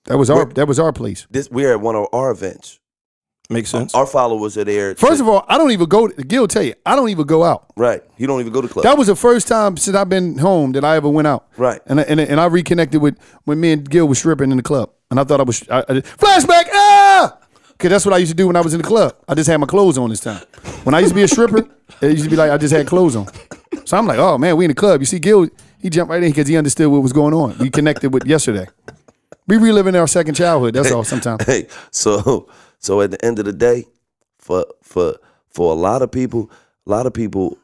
That was our We're- that was our place. This we're at one of our events. Makes sense. Our followers are there. First of all, I don't even go. To, Gil tell you, I don't even go out. right, you don't even go to clubs. That was the first time since I've been home that I ever went out. Right. And I, and, and I reconnected with when me and Gil was stripping in the club, and I thought I was I, I, flashback. Ah, because that's what I used to do when I was in the club. I just had my clothes on this time. When I used to be a stripper, it used to be like I just had clothes on. So I'm like, oh man, we in the club. You see, Gil, he jumped right in because he understood what was going on. We connected with yesterday. We reliving our second childhood. That's all. Sometimes. [LAUGHS] hey, so so at the end of the day, for for for a lot of people, a lot of people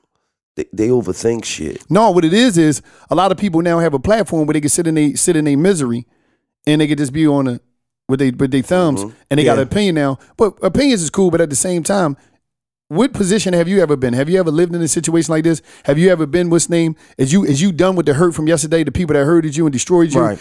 they, they overthink shit. No, what it is is a lot of people now have a platform where they can sit in a sit in a misery, and they can just be on a with they with their thumbs, mm-hmm. and they got an opinion now. But opinions is cool, but at the same time, what position have you ever been? Have you ever lived in a situation like this? Have you ever been what's name? Is you is you done with the hurt from yesterday? The people that hurted you and destroyed you, Right.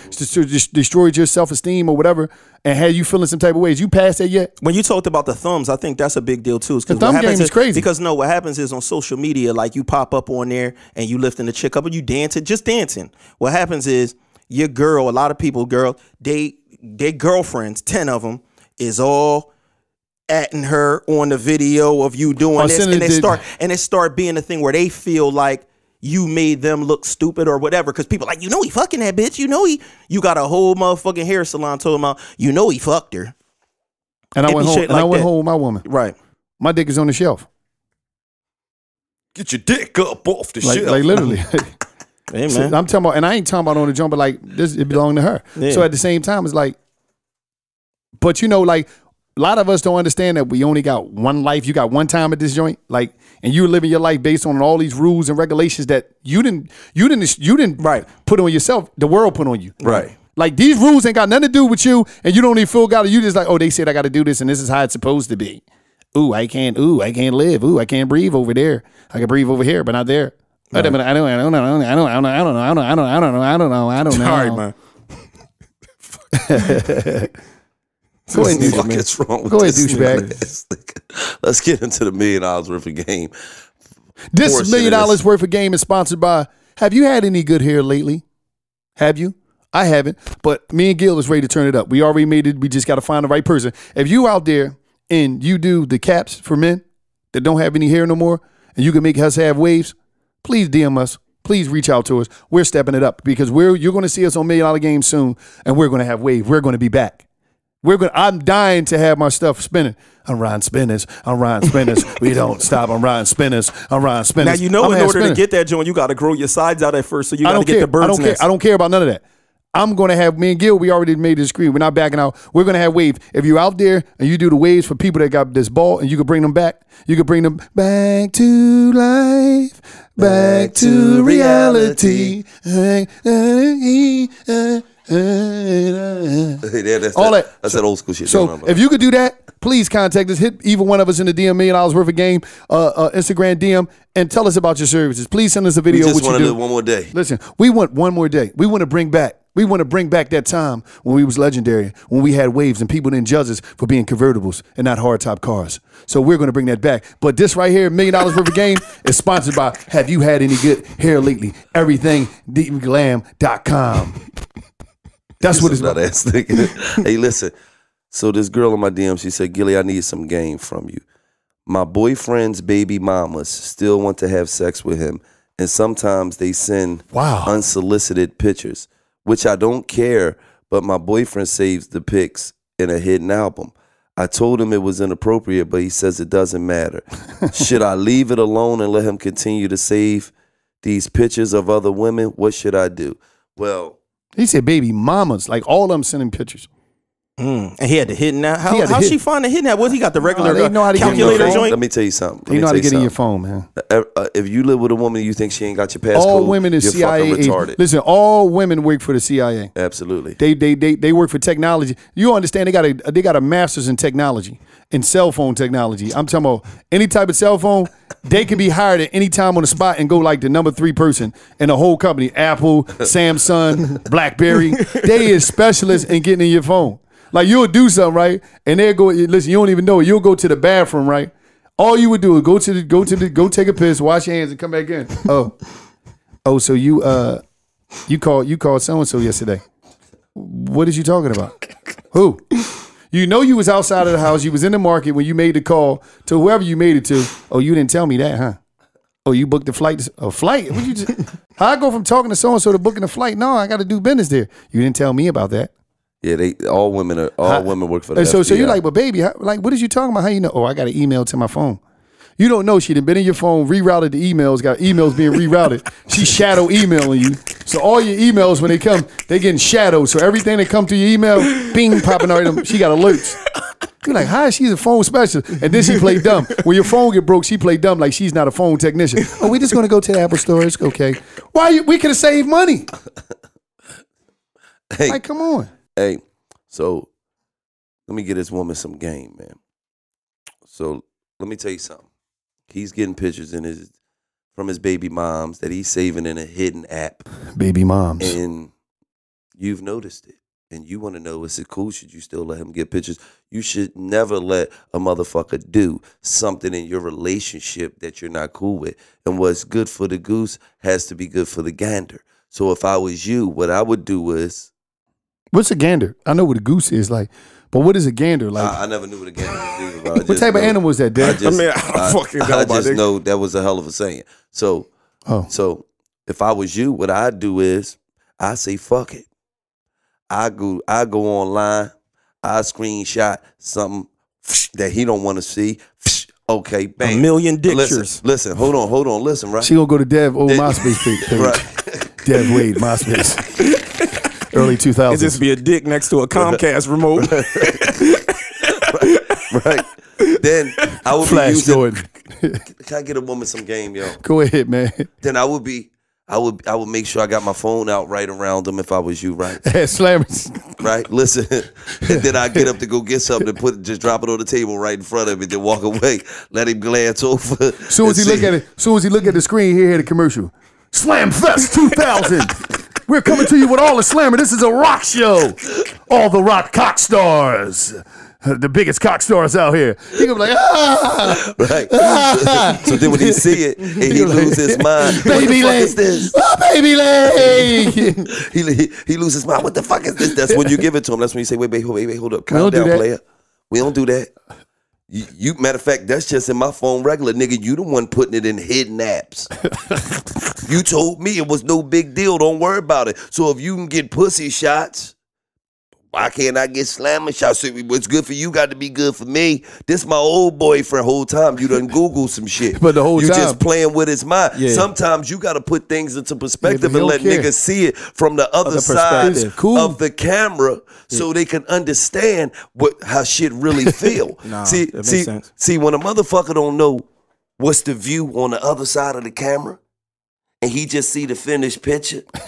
destroyed your self esteem or whatever, and had you feeling some type of ways? You past that yet? when you talked about the thumbs, I think that's a big deal too. The what thumb happens game is crazy. Because no, what happens is on social media, like you pop up on there and you lifting the chick up and you dancing, just dancing. What happens is your girl, a lot of people, girl, they their girlfriends, ten of them, is all atting her on the video of you doing Or this, sending and they it to- start and it start being a thing where they feel like you made them look stupid or whatever because people like you know he fucking that bitch you know he you got a whole motherfucking hair salon told him out you know he fucked her And I It went home. shit And I went that. home with my woman. right My dick is on the shelf, Get your dick up off the like shelf. like literally. [LAUGHS] hey So I'm talking about, and I ain't talking about on the jump, but like this, it belonged to her. Yeah. So at the same time, it's like, but you know, like a lot of us don't understand that we only got one life. You got one time at this joint, like, and you're living your life based on all these rules and regulations that you didn't, you didn't, you didn't Right. put on yourself. The world put on you. Right. Like these rules ain't got nothing to do with you, and you don't even feel got it. You just like, oh, they said I got to do this, and this is how it's supposed to be. Ooh, I can't. Ooh, I can't live. Ooh, I can't breathe over there. I can breathe over here, but not there. I don't. I don't. I don't know. I don't. I don't. I don't know. I don't. I don't. I don't. I don't know. I don't know. I don't know. all right [LAUGHS] man [LAUGHS] [LAUGHS] Go ahead, What the fuck douchebag. wrong with Go ahead, douchebag. [LAUGHS] Let's get into the million dollars worth of game. This portion million dollars worth of game is sponsored by. Have you had any good hair lately? Have you? I haven't, but me and Gil is ready to turn it up. We already made it. We just got to find the right person. If you out there and you do the caps for men that don't have any hair no more, and you can make us have waves, please DM us. Please reach out to us. We're stepping it up because we're you're going to see us on Million Dollar Game soon, and we're going to have wave. We're going to be back. We're going. to I'm dying to have my stuff spinning. I'm riding spinners. I'm riding spinners. [LAUGHS] we don't stop. I'm riding spinners. I'm riding spinners. now you know I'm in order to get that joint you got to grow your sides out at first so you got to get care. the bird's I don't care. nest I don't care about none of that. I'm gonna have me and Gil. We already made this agreement. We're not backing out. We're gonna have wave. If you're out there and you do the waves for people that got this ball, and you can bring them back, you can bring them back to life, back to reality. Yeah, that's All that, that. That's that old school shit. So if you could do that, please contact us. Hit either one of us in the DM million dollars worth of game, uh, uh, Instagram DM, and tell us about your services. Please send us a video. of just want to do. one more day. Listen, we want one more day. We want to bring back. We want to bring back that time when we was legendary, when we had waves and people didn't judge us for being convertibles and not hardtop cars. So we're going to bring that back. But this right here, million dollars worth of game, [LAUGHS] is sponsored by Have You Had Any Good Hair Lately? Everything, com. That's what it's a nut ass nigga. [LAUGHS] hey, listen. So this girl in my DM, she said, Gillie, I need some game from you. My boyfriend's baby mamas still want to have sex with him, and sometimes they send Wow. unsolicited pictures, which I don't care, but my boyfriend saves the pics in a hidden album. I told him it was inappropriate, but he says it doesn't matter. [LAUGHS] should I leave it alone and let him continue to save these pictures of other women? What should I do? Well, He said baby mamas, like all of them sending pictures. Mm. And he had the hidden that. How He had how hit- she find the hidden that? What he got the regular they uh, know how to get in your calculator phone. joint? Let me tell you something. Let You me know how to get in your phone, man. Uh, uh, If you live with a woman you think she ain't got your passcode, All women is CIA. retarded. Listen, all women work for the CIA. Absolutely. They they they they work for technology. You understand? They got a they got a master's in technology in cell phone technology. I'm talking about any type of cell phone. They can be hired at any time on the spot and go like the number three person in the whole company. Apple, Samsung, BlackBerry. They is specialists in getting in your phone. Like you'll do something right, and they'll go. Listen, you don't even know. You'll go to the bathroom right. All you would do is go to the go to the go take a piss, wash your hands, and come back in. Oh, oh, so you uh you called you called so and so yesterday. What is you talking about? Who? You know you was outside of the house. You was in the market when you made the call to whoever you made it to. Oh, you didn't tell me that, huh? Oh, you booked the flight. A flight? What you just, [LAUGHS] how I go from talking to so and so to booking a flight? No, I got to do business there. You didn't tell me about that. Yeah, they all women are all women work for the And so, so you're like, but baby, how, like, what is you talking about? How you know? Oh, I got an email to my phone. You don't know she done been in your phone, rerouted the emails, got emails being rerouted. She shadow emailing you. So all your emails when they come, they getting shadowed. So everything that come through your email, bing, popping out. of them. She got alerts. You're like, hi, she's a phone specialist? And then she play dumb. When your phone get broke, she play dumb like she's not a phone technician. Oh, we just gonna go to the Apple store. It's okay. Why you, we could have saved money? hey, Like, come on. hey, so let me get this woman some game, man. So let me tell you something. He's getting pictures in his from his baby moms that he's saving in a hidden app, Baby moms. and you've noticed it. And you want to know, is it cool? Should you still let him get pictures? You should never let a motherfucker do something in your relationship that you're not cool with. And what's good for the goose has to be good for the gander. So if I was you, what I would do is What's a gander? I know what a goose is like, but what is a gander like? I, I never knew what a gander was either. what just type of animal is that, I Dad? just, mean, I don't fucking know I just it. know that was a hell of a saying. So, Oh. so if I was you, what I'd do is I say fuck it. I go, I go online, I screenshot something that he don't want to see. Okay, A bang. million Listen, dictures. listen, hold on, hold on, listen, right? She gonna go to Dev oh, old MySpace page. [LAUGHS] page. right. Dev Wade MySpace. [LAUGHS] Early two It thousands. just be a dick next to a Comcast remote. right. Then I would Flash be using. Jordan. Can I get a woman some game, yo? Go ahead, man. Then I would be. I would I would make sure I got my phone out right around them if I was you, right? [LAUGHS] Slammers. Right? Listen. and [LAUGHS] then I get up to go get something and put just drop it on the table right in front of him, then walk away. [LAUGHS] Let him glance over. Soon as he look at it, soon as he look at the screen, he hear the commercial. Slam Fest 2000. We're coming to you with all the slammer. This is a rock show. All the rock cock stars. The biggest cock stars out here. He gonna be like, ah, Right. [LAUGHS] so then when he [LAUGHS] see it and he lose his mind, what baby leg. is this? Oh, baby leg. [LAUGHS] He, he he loses his mind. What the fuck is this? That's when you give it to him. That's when you say, wait, wait, wait, wait, hold up, calm don't do down, player. We don't do that. You, you matter of fact, that's just in my phone regular, nigga. You the one putting it in hidden apps. [LAUGHS] you told me it was no big deal. Don't worry about it. So if you can get pussy shots, why can't I get slamming shots? What's good for you got to be good for me. This my old boyfriend. Whole time you done Google some shit, [LAUGHS] But the whole you time- just playing with his mind. Yeah. Sometimes you got to put things into perspective he and let care. niggas see it from the other Other side. Cool. of the camera, so they can understand what how shit really [LAUGHS] feel. Nah, see, makes see, sense. see, when a motherfucker don't know what's the view on the other side of the camera, and he just see the finished picture, [LAUGHS]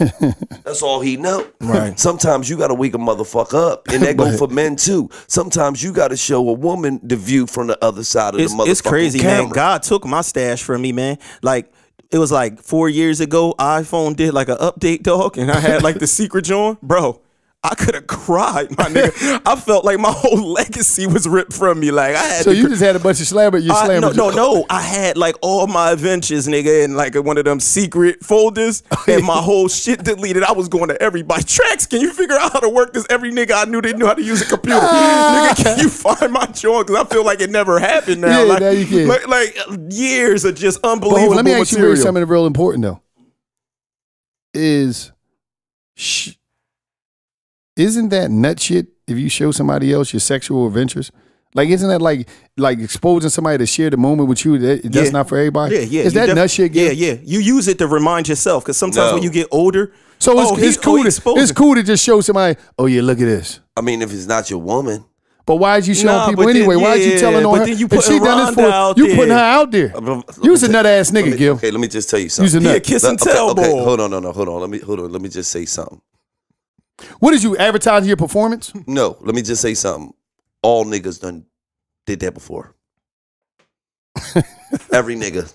that's all he know. Right. Sometimes you gotta wake a motherfucker up, and that [LAUGHS] go for men too. Sometimes you gotta show a woman the view from the other side of it's, the motherfucker. it's crazy, camera. man. God took my stash from me, man. Like it was like four years ago, iPhone did like an update, [LAUGHS] dog, and I had like the secret joint, bro. I could have cried, my nigga. [LAUGHS] I felt like my whole [LAUGHS] legacy was ripped from me. Like I had So you just had a bunch of slammer. You slammer. no, no, no. I had like all my adventures, nigga, in like one of them secret folders, [LAUGHS] oh, and my whole shit deleted. I was going to everybody. Tracks, can you figure out how to work this? Every nigga I knew they knew how to use a computer. nigga, can you find my joint? Because I feel like it never happened now. Yeah, like, now you can. like, like, uh, years of just unbelievable on, let me ask you something real important though. Is sh- isn't that nut shit if you show somebody else your sexual adventures? Like, isn't that like like exposing somebody to share the moment with you? That, that's Yeah. not for everybody. Yeah, yeah. Is you that def- nut shit? Yeah, yeah. You use it to remind yourself because sometimes No. when you get older, So it's, oh, he- it's oh, cool. he to, it's cool to just show somebody. Oh yeah, look at this. I mean, if it's not your woman, But why is you showing Nah, people but then- anyway? why is you telling on her? then you if she putting done this for out you, putting her out there. Let me You's a nut ass nigga, me- Gil. Okay, let me just tell you You's a something. nut. Yeah, kiss and okay, tell, okay, boy. hold on, no, no, hold on. Let me hold on. Let me just say something. What did you advertise your performance? No, let me just say something. All niggas done did that before. [LAUGHS] Every nigga.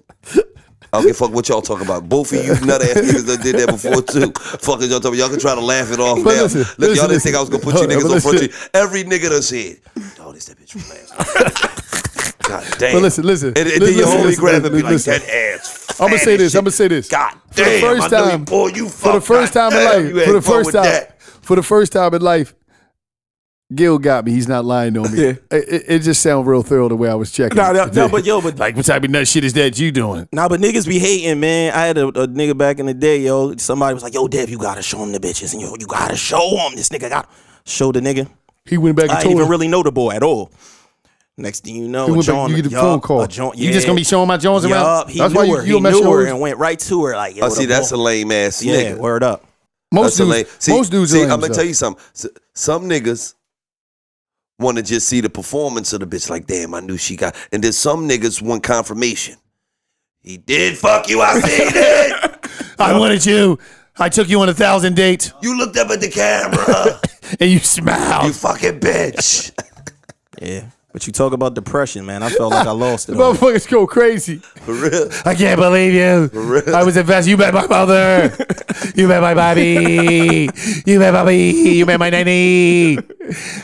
I don't give a fuck what y'all talking about. Both of you nut ass [LAUGHS] niggas done did that before too. Fuck is y'all talking about? Y'all can try to laugh it off But now. listen, Look, listen, y'all didn't think I was gonna put you niggas on front of you. Every nigga done said, "Oh, this that bitch from last." [LAUGHS] God damn. But listen, listen. And, and Listen, then you listen, only listen, grab and be like. "That ass." I'm gonna say this. I'm gonna say this. God damn. For the first time, boy, you for the first time in life, for the first time, that. For the first time in life, Gil got me. He's not lying on me. [LAUGHS] Yeah. It, it- it just sounded real thorough the way I was checking. Nah, it. nah, nah, but yo, but- like what type of nut shit is that you doing? Nah, but niggas be hating, man. I had a, a nigga back in the day, yo. Somebody was like, "Yo, Dev, you gotta show him the bitches, and yo, you gotta show him this nigga got show the nigga." He went back and I didn't even really know the boy at all. Next thing you know, He a went back, John, you get a yup, phone call. a John, You just gonna be showing my Jones around? Yup, he That's knew why you- her. you he knew her and went right to her. Like, yo, Oh, see, up, that's a lame ass yeah. nigga. Word up. Most dudes, lame. See, most dudes see, are I'm gonna tell you something. Some niggas want to just see the performance of the bitch. Like, damn, I knew she got. And then some niggas want confirmation. He did fuck you. I seen it. [LAUGHS] I wanted you. I took you on a thousand dates, You looked up at the camera. [LAUGHS] and you smiled. you fucking bitch. [LAUGHS] Yeah. But you talk about depression, man. I felt like I lost [LAUGHS] it. Motherfuckers go crazy. For real. I can't believe you. For real. I was invested. You met my mother. you met my baby. You met my baby. You met my nanny.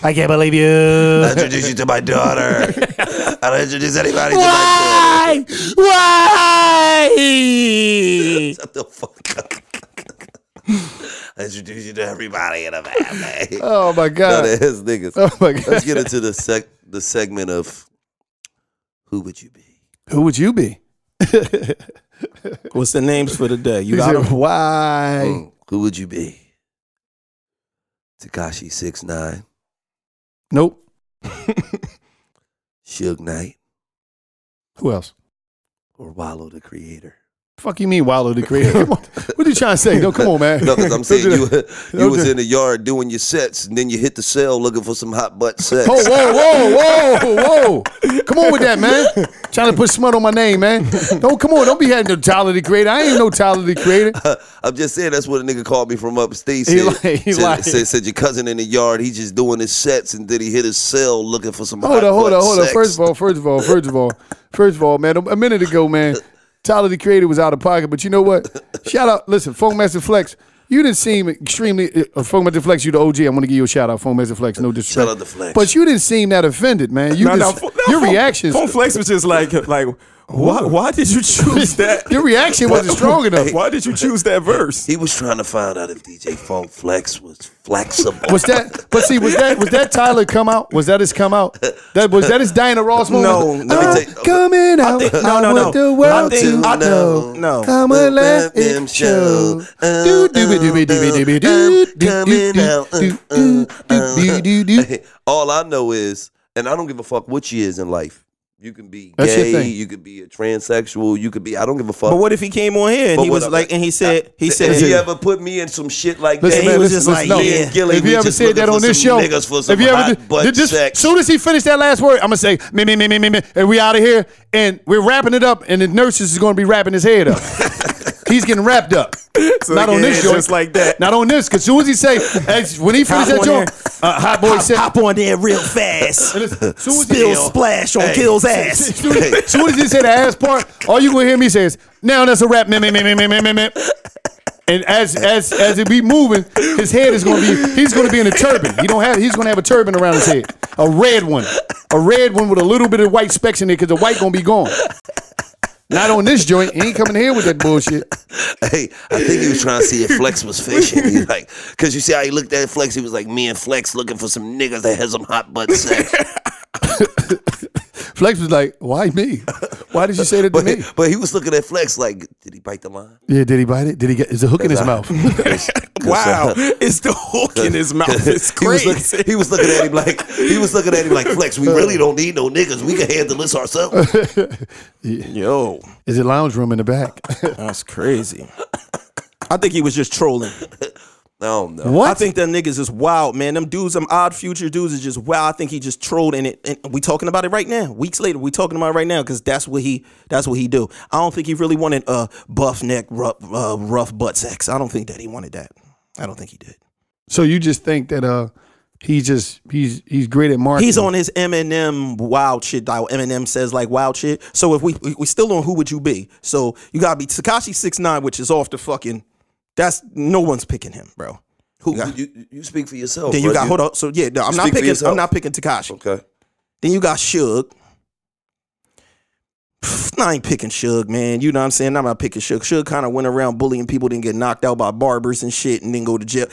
I can't believe you. I introduce you to my daughter. I don't introduce anybody to my daughter. Why? Why? [LAUGHS] Shut the fuck up. I [LAUGHS] introduce you to everybody in the family. [LAUGHS] Oh my None god. of his niggas. Oh my god. Let's get into the sec the segment of who would you be? Who would you be? What's the names for the day? You [LAUGHS] got said, 'em? Why? Mm, Who would you be? Tekashi six nine, Nope. Suge Knight, Who else? or Wallo the Creator? Fuck you mean Wallo the creator? What are you trying to say? No, come on, man. [LAUGHS] No, because I'm [LAUGHS] saying you you was in the yard doing your sets, and then you hit the cell looking for some hot butt sex. Oh, whoa, whoa, whoa, whoa. Come on with that, man. Trying to put smut on my name, man. Don't come on. Don't be having no Tyler the Creator. I ain't no Tyler the Creator. [LAUGHS] I'm just saying that's what a nigga called me from upstate. He Said, lied, he said, lied. said, said your cousin in the yard, he just doing his sets, and then he hit his cell looking for some Hold hot on, hold on, hold on. First of all, first of all, first of all, first of all, man, a minute ago, man, Tyler the Creator was out of pocket. But you know what? [LAUGHS] Shout out, listen, Funkmaster Flex. You didn't seem extremely uh, Funkmaster Flex. You the OG. I'm gonna give you a shout out, Funkmaster Flex. No disrespect. Shout out to Flex. But you didn't seem that offended, man. You No, no, just, fo- no, your Phone- reactions. Phone Flex was just like, like, why, why did you choose that? Your reaction wasn't strong enough. Why did you choose that verse? He was trying to find out if DJ Funk Flex was flexible. Was that? But see, was that was that Tyler come out? Was that his come out? That was that his Diana Ross moment? No, Let me I'm tell coming out. think- no, I no, want no. the world I think- to I- know. no. Come and let Them it show. show. Do do do do do do do do do coming out. do do do do do do. All I know is, and I don't give a fuck what you is in life. You can be That's your gay, thing. you could be a transsexual, you could be. I don't give a fuck. But what if he came on here and But he what was I- like, and he said, he If said, he ever put me in some shit like Listen, that, he was listen, just listen, like, no. yeah. Gillie, If we you ever just said that on this some show, niggas for some if you ever hot butt did this, sex. soon as he finished that last word, I'm gonna say me me me me me me, and we out of here, and we're wrapping it up, and the nurses is gonna be wrapping his head up. [LAUGHS] He's getting wrapped up. [LAUGHS] So Not he on this joint. just like that. Not on this, because soon as he say, as- when he finished Hop that joint, uh, hot boy said, hop on there real fast. [LAUGHS] soon as he, Spill splash on Gil's ass. soon, as, soon as he said the ass part, all you gonna hear me say is, now that's a rap, me me me me me me me. And as as as it be moving, his head is gonna be he's gonna be in a turban. He don't have he's gonna have a turban around his head. A red one. A red one with a little bit of white specks in it because the white gonna be gone. Not on this joint. He ain't coming here with that bullshit. [LAUGHS] Hey, I think he was trying to see if Flex was fishing. He's like, because you see how he looked at Flex, he was like, me and Flex looking for some niggas that has some hot butt sex. [LAUGHS] Flex was like, "Why me? Why did you say that to but, me?" but he was looking at Flex like, did he bite the line? Yeah, did he bite it? Did he get? Is the hook in his mouth? [LAUGHS] Wow, it's the hook in his mouth. [LAUGHS] It's He was, crazy. look, he was looking at him like he was looking at him like Flex. We really don't need no niggas. We can handle this ourselves. [LAUGHS] Yo, Is it lounge room in the back? that's crazy. I think he was just trolling. No, no. what? I think that niggas is wild, man. Them dudes, them odd future dudes, is just wild. I think he just trolled in it, and we talking about it right now. Weeks later, we talking about it right now because that's what he that's what he do. I don't think he really wanted uh buff neck, rough, uh, rough butt sex. I don't think that he wanted that. I don't think he did. so you just think that uh he's just he's he's great at marketing. He's on his Eminem wild shit dial. Eminem says like wild shit. So if we we, we still on who would you be? So you gotta be Tekashi six nine, which is off the fucking. That's no one's picking him, bro. Who, got- you, you speak for yourself. Then you bro. got hold up. So yeah, no, I'm not picking. I'm not picking Tekashi. Okay. Then you got Suge. [SIGHS] I ain't picking Suge, man. You know what I'm saying? I'm not picking Suge. Suge kind of went around bullying people, didn't get knocked out by barbers and shit, and then go to jail.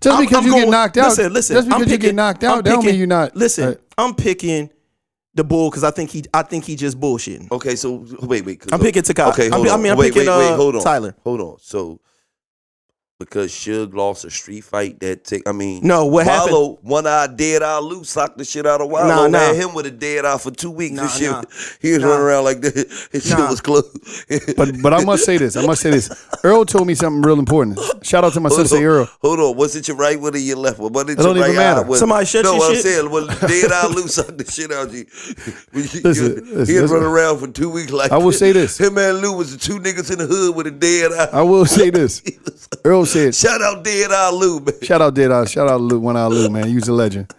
just I'm- because I'm you going- get knocked out. Listen, listen. Just because I'm you get knocked I'm out, that don't mean you're not. Listen, uh, I'm picking the bull because I think he. I think he just bullshitting. Okay, so wait, wait. I'm picking Tekashi. Okay, I'm hold pi- I mean, I'm wait, picking, wait, wait. uh, Hold on, Tyler. Hold on. So because Suge lost a street fight, that take. I mean, No, what happened- Wallo, one eye dead eye loose, socked the shit out of Wallo. Nah, nah. Had him with a dead eye for two weeks. Nah, This shit, nah. [LAUGHS] he was Nah. running around like this. [LAUGHS] His shit was closed. [LAUGHS] but but I must say this. I must say this. Earl told me something real important. Shout out to my Hold sister on, Earl. Hold on, was it your right one or your left one? What did It your don't right even eye? matter. Was, Somebody shut no, your I'm shit? saying, well, dead eye loose, socked the shit out of you. you, you- Listen, you- listen, he'd listen. run around for two weeks like I will say this. Him and Lou was the two niggas in the hood with a dead eye. I will say this. Earl said. Shout out Dead Eye Lou, man. Shout out Dead Eye. Shout out Lou, One Eye Lou, man. He was a legend.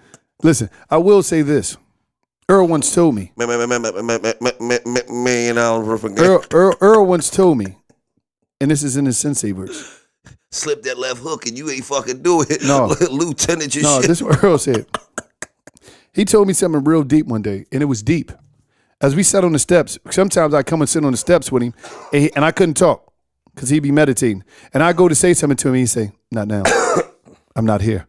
Listen, I will say this. Earl once told me. Man, man, man, man, man, man, man, Earl, Earl, Earl once told me, and this is in his sensei verse. Slip that left hook and you ain't fucking do it. No. Lieutenant, you No, shit. this is what Earl said. He told me something real deep one day, and it was deep. As we sat on the steps, sometimes I come and sit on the steps with him, and, he, and I couldn't talk because he'd be meditating. And I go to say something to him, and he'd say, Not now. [COUGHS] I'm not here.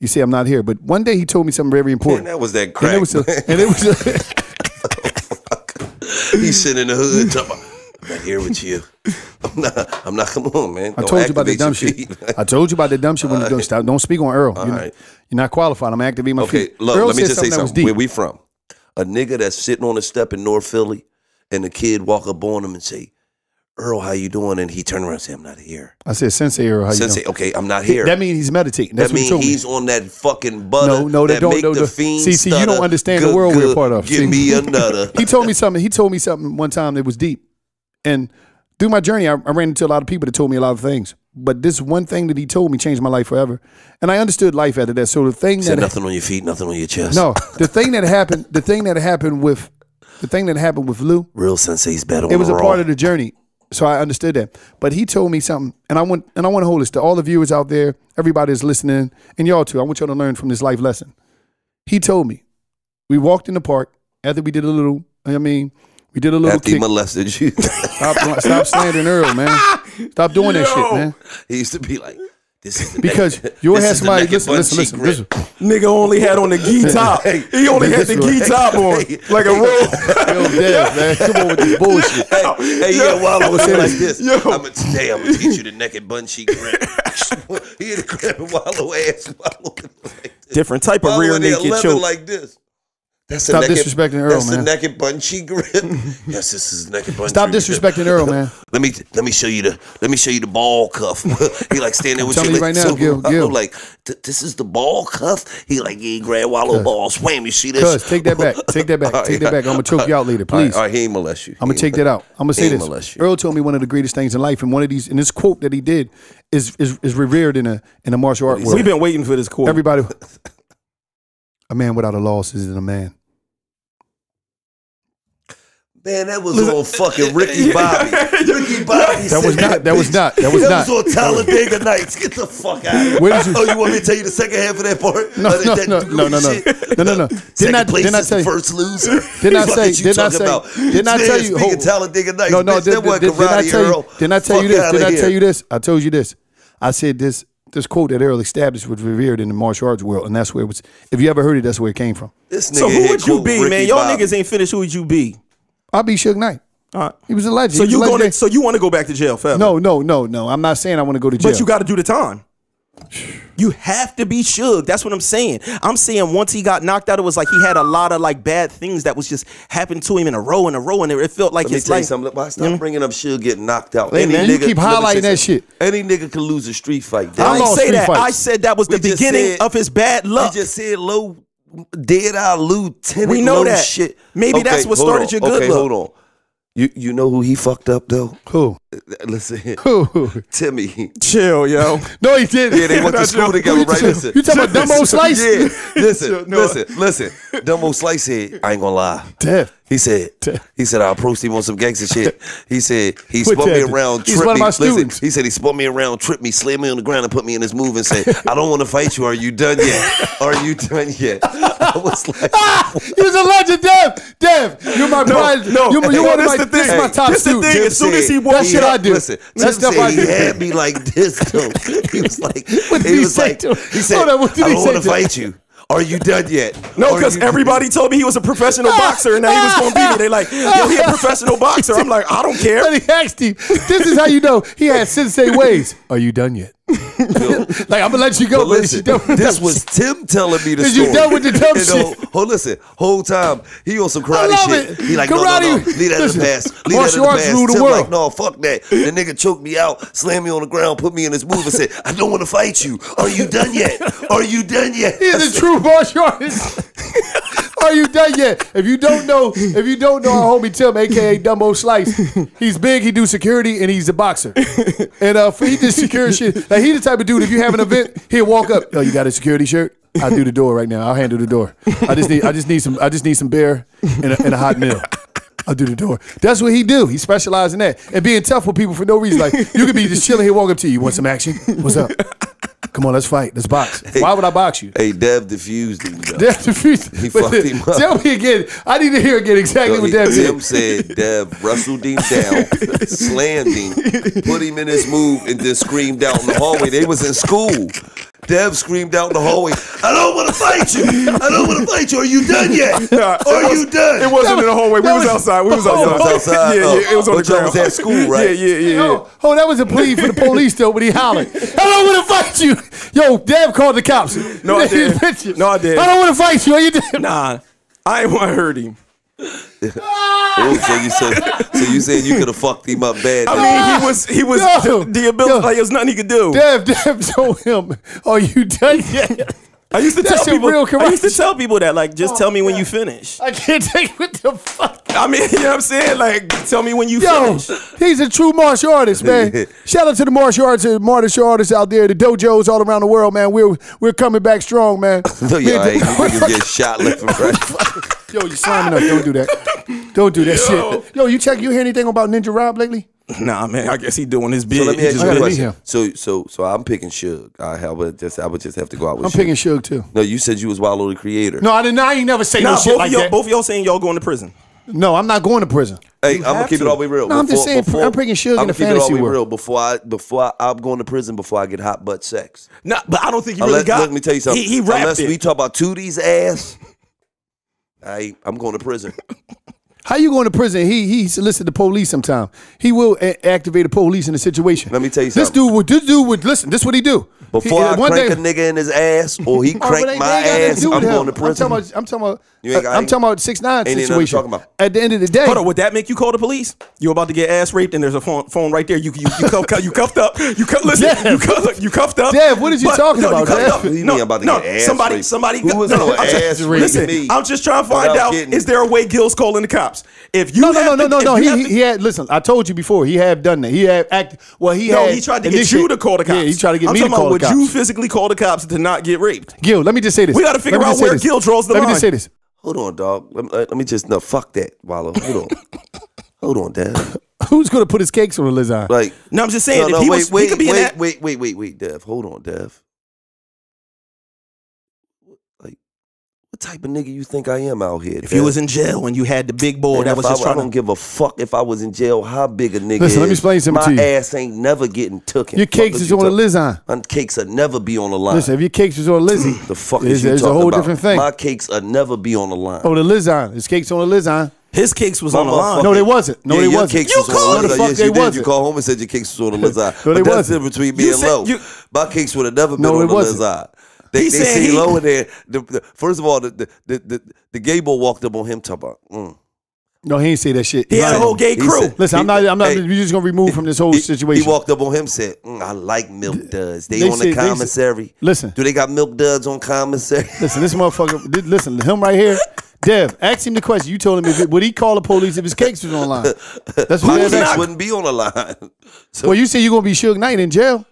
You see, I'm not here. But one day he told me something very Man, important. that was that and crack. it was, a, and it was a, [LAUGHS] [LAUGHS] He's sitting in the hood talking about, I'm not here with you. I'm not, I'm not, come on, man. I told you about the dumb shit. I told you about the dumb shit when you don't stop. Don't speak on Earl. You're, right. you're not qualified. I'm activating my Okay, feet. look, Earl let me just say something. Where we from? A nigga that's sitting on a step in North Philly and the kid walk up on him and say, Earl, how you doing? And he turned around and said, I'm not here. I said, Sensei Earl, how you Sensei, doing? okay, I'm not here. That means he's meditating. That's that means told me. he's on that fucking butter. No, no, that that don't- make no, the fiend See, see, you don't understand the Good, world we're part of. Give See. me another. [LAUGHS] he told me something. He told me something one time that was deep. And through my journey, I, I ran into a lot of people that told me a lot of things. But this one thing that he told me changed my life forever. And I understood life after that. So the thing Said that nothing on your feet, nothing on your chest. no, the thing that happened, the thing that happened with the thing that happened with Lou, Real sensei's better it was a raw. part of the journey. So I understood that. But he told me something, and I want and I want to hold this to all the viewers out there, everybody that's listening, and y'all too. I want y'all to learn from this life lesson. He told me, we walked in the park after we did a little. I mean, we did a little After he molested you. Stop, stop [LAUGHS] slandering Earl, man. Stop doing that shit, man. he used to be like, this is [LAUGHS] Because naked- you'll this have somebody naked listen, bun listen, cheek listen, listen. Nigga only had on the gi [LAUGHS] top. He only had the gi top [LAUGHS] on, like a robe. Yo, Dev, man, come on with this bullshit. Hey, hey, yeah, while I was say saying like this. this, Yo. I'm gonna today I'm gonna teach you the naked bun cheek grip. he had to grab and Wallo ass, Wallo like this. Different type of Wallo rear in there, naked leather choke. like this. That's Stop naked, disrespecting Earl, That's man. the naked bun cheek grip. [LAUGHS] yes, this is naked bun. Stop cheek grip. disrespecting Earl, man. [LAUGHS] Let me let me show you the let me show you the ball cuff. [LAUGHS] he like standing with telling you you like, right now, so Gil, Gil. like this is the ball cuff. He like yeah, grab Wallo ball, swam. You see this? Cuz, take that back. Take that back. All Take that back. I'm gonna choke you out later, please. all right, he ain't molest you. I'm gonna take that out. I'm gonna say ain't this. you. Earl told me one of the greatest things in life, and one of these, and this quote that he did is is, is revered in a in a martial art world. We've been waiting for this quote. Everybody, a man without a loss isn't a man. Man, that was on fucking Ricky [LAUGHS] Bobby. Ricky [LAUGHS] Bobby. That was not- that was not- that was that not. was on Talladega Nights. Get the fuck out of here. Where did you- Oh, you want me to tell you the second half of that part? [LAUGHS] No, Uh, that- no, that no, no, no, no. No, no, no. Second Didn't I- place didn't I is tell the you- first loser. Didn't I say? Didn't I say? Didn't I This tell man you? Speaking hold- Talladega Nights. No, no. Did, that wasn't did, did I tell you? Didn't I tell you this? Didn't I tell you this? I told you this. I said this. This quote that Earl established was revered in the martial arts world, and that's where it was. If you ever heard it, that's where it came from. This nigga So who would you be, Ricky man? Y'all niggas ain't finished. Who would you be? I'll be Suge Knight. All right. He was a legend. So you a Gonna, so you want to go back to jail forever? No, no, no, no. I'm not saying I want to go to jail. But you got to do the time. [SIGHS] You have to be Suge. That's what I'm saying. I'm saying once he got knocked out, it was like he had a lot of like bad things that was just happened to him in a row in a row, and it, it felt like Let me his tell you life. something. Why stop bringing up Suge getting knocked out? Hey, man, you keep highlighting that shit. Any nigga can lose a street fight. I Dad. I didn't lost say three that. fights. I said that was the We just beginning said- of his bad luck. You just said low, dead eye lieutenant. We know that. shit. Maybe that's what started on. your good Okay, luck. hold on. You you know who he fucked up though? Who? [LAUGHS] Listen, Who? Timmy. Chill, yo. No, he didn't. Yeah, they [LAUGHS] went to school your- together, right? talking- Listen. you talking about [LAUGHS] Dumbo Slice? Yeah, listen, No. listen, listen. Dumbo Slice said, I ain't gonna lie. Dev. He said, he said, I approached him on some gangster shit. He said, he What spun me around, He's tripped me. Listen, he said he spun me around, tripped me, slammed me on the ground, and put me in his move and said, I don't want to fight you. Are you done yet? Are you done yet? I was like, ah, He was a legend, Dev. Dev, you're my pride. no. you're, you're Hey, one of this my, the this is my top This the thing. As soon as he said- walked That shit I do. Listen, That's Tim stuff I said he had me like this though. [LAUGHS] He was like, [LAUGHS] What did he he was say like, to him? he said, Hold on, what did I he don't say want to to him? fight you. Are you done yet? No, because everybody told me he was a professional [LAUGHS] boxer and that he was going to beat me. They like, yo, he a professional boxer. I'm like, I don't care. And he asked him, this is how you know he had sensei ways. Are you done yet? Like, I'm to let you go, listen, this [LAUGHS] was Tim telling me the story. you done with the dumb [LAUGHS] shit? Hold, listen, whole time he on some karate shit. it. He like, no, no, no, Karate- leave that listen, in the past. Leave that in the past. the Tim world. like, no, fuck that. The nigga choked me out, slammed me on the ground, put me in his move, and said, I don't want to fight you. Are you done yet? Are you done yet? He is a true martial artist. [LAUGHS] Are you done yet? If you don't know, if you don't know our homie Tim, aka Dumbo Slice, he's big. He do security and he's a boxer. And uh, he did security shit. Like he the type of dude. If you have an event, he'll walk up. Oh, you got a security shirt? I'll do the door right now. I'll handle the door. I just need, I just need some, I just need some beer and a, and a hot meal. I'll do the door. That's what he do. He specializes in that and being tough with people for no reason. Like you could be just chilling here, walk up to you. You want some action? What's up? Come on, let's fight. Let's box. Why would I box you? Hey, Dev diffused him. though. Dev defeated. He fucked him up. Tell me again. I need to hear again exactly Yo, what he- Dev did. said Dev wrestled him down, [LAUGHS] slammed him, put him in his move, and then screamed out in the hallway. They was in school. Dev screamed out in the hallway, I don't want to fight you. I don't want to fight you. Are you done yet? [LAUGHS] Nah, Are was- you done? It wasn't in the hallway. We was was- outside. We was Oh, outside. it was outside? Yeah, yeah. Uh, it was on Oh, the but y'all ground. was at school, [LAUGHS] right? Yeah, yeah, yeah. yeah. Oh, oh, that was a plea for the police though when he hollered. I don't want to fight you. Yo, Dev called the cops. No, I [LAUGHS] didn't. picture. No, I didn't. I don't want to fight you. Are you did? Nah, I ain't want to hurt him. Oh, so you said, so you saying you could have fucked him up bad? I mean, he was he was Yo, the, the ability. yo. Like, there's nothing he could do. Dev, Dev told him, "Are you done yet?" I used to That's tell people. real I used to tell people that, like, just oh, tell me when you finish. I can't take what the fuck. I mean, [LAUGHS] you know what I'm saying? Like, tell me when you Yo, finish. he's a true martial artist, man. [LAUGHS] Shout out to the martial arts martial artists out there, the dojos all around the world, man. We're we're coming back strong, man. [LAUGHS] No, Me y'all and ain't. You niggas get shot left and right. Yo, you slamming up. Don't do that. Don't do that shit. Yo, you check. You hear anything about Ninja Rob lately? [LAUGHS] Nah, man. I guess he doing his bid. So let me ask you a gotta bid. meet question. So, so, so I'm picking Suge. I, I would just, I would just have to go out with. I'm Suge. picking Suge too. No, you said you was Wallo the creator. No, I didn't. I ain't never say Nah, no shit both like of y'all, that. both of y'all saying y'all going to prison. No, I'm not going to prison. Hey, You I'm gonna have keep it all the way real. No, I'm just saying, I'm bringing Suge in I'm the gonna keep it all fantasy the way world. real. Before I, before I, I'm going to prison before I get hot butt sex. No, but I don't think you Unless, really got. let me tell you something. He, he rapped Unless it. we talk about Tootie's ass, [LAUGHS] I, I'm going to prison. [LAUGHS] How you going to prison? He he solicit the police sometime. He will a- activate the police in a situation. Let me tell you This something. dude would. This dude would listen. This what he do. Before he, I one crank day- a nigga in his ass or he [LAUGHS] Oh, crank they- my they ain't got nothing to ass, I'm going to prison. I'm talking about. I'm talking about. You ain't uh, got- I'm talking about six nine Ain't even nothing to situation. talk about. At the end of the day, Hold on, would that make you call the police? You about to get ass raped and there's a phone, phone right there. You you you, cuff, you cuffed up. You cuff, listen. Dev. You cuffed you cuffed up. Dev, what is you But- talking no, about, You cuffed Dev? up. What you no, mean I'm about to no, get ass somebody raped? somebody. Who was no, gonna I'm just- ass rape Listen, me I'm just trying to find out getting- is there a way Gil's calling the cops? If you No, no, no, no, no, no. He, he had. Listen, I told you before. He have done that. He had act. Well, he No, had he tried to get you to call the cops. Yeah, he tried to get I'm me to talking call about, the Would you physically call the cops to not get raped? Gil, let me just say this. We gotta figure out where. Gil draws the line. Let me just say this. Hold on, dog. Let me, let me just no. Fuck that, Wallo. Hold on. [LAUGHS] Hold on, Dev. Who's gonna put his cakes on the lasagna? Like, No, I'm just saying. no, if no, he wait, was, wait, he could be wait, in that. wait, wait, wait, wait, Dev. Hold on, Dev. What type of nigga you think I am out here? If you was in jail and you had the big boy And that was I, just I trying don't to. give a fuck if I was in jail. How big a nigga Listen, let me explain something My to you. ass ain't never getting taken. Your cakes is is you on the talk- lasagna. My cakes will never be on the line. Listen, if your cakes was on Lizzie, [CLEARS THROAT] the fuck it's, is you it's a whole about? different thing. My cakes will never be on the line. oh, the lasagna. His cakes on the lasagna. His cakes was My on the line. No, they wasn't. No, yeah, they your wasn't. Cakes You was called the the fuck Yes, they wasn't. You called home and said your cakes was on the [LAUGHS] lasagna. No, they but that's wasn't. the between me and said low. My cakes would have never been on the wasn't. They, He they said see he- low in there. The, the, first of all, the the, the, the, gay boy walked up on him talking about, mm. No, he ain't say that shit. He had a whole gay crew. said- Listen, I'm not. I'm not. Hey, You're just gonna remove from this whole he, situation. He walked up on him said, mm, I like milk duds. They, they on said- the said- commissary. Listen. Do they got milk duds on commissary? [LAUGHS] Listen, this motherfucker. th- Listen, him right here. Dev, ask him the question. You told him if it, would he call the police if his cakes was online? [LAUGHS] That's what My cakes wouldn't be on the line. [LAUGHS] So Well, you say you're gonna be Suge Knight in jail.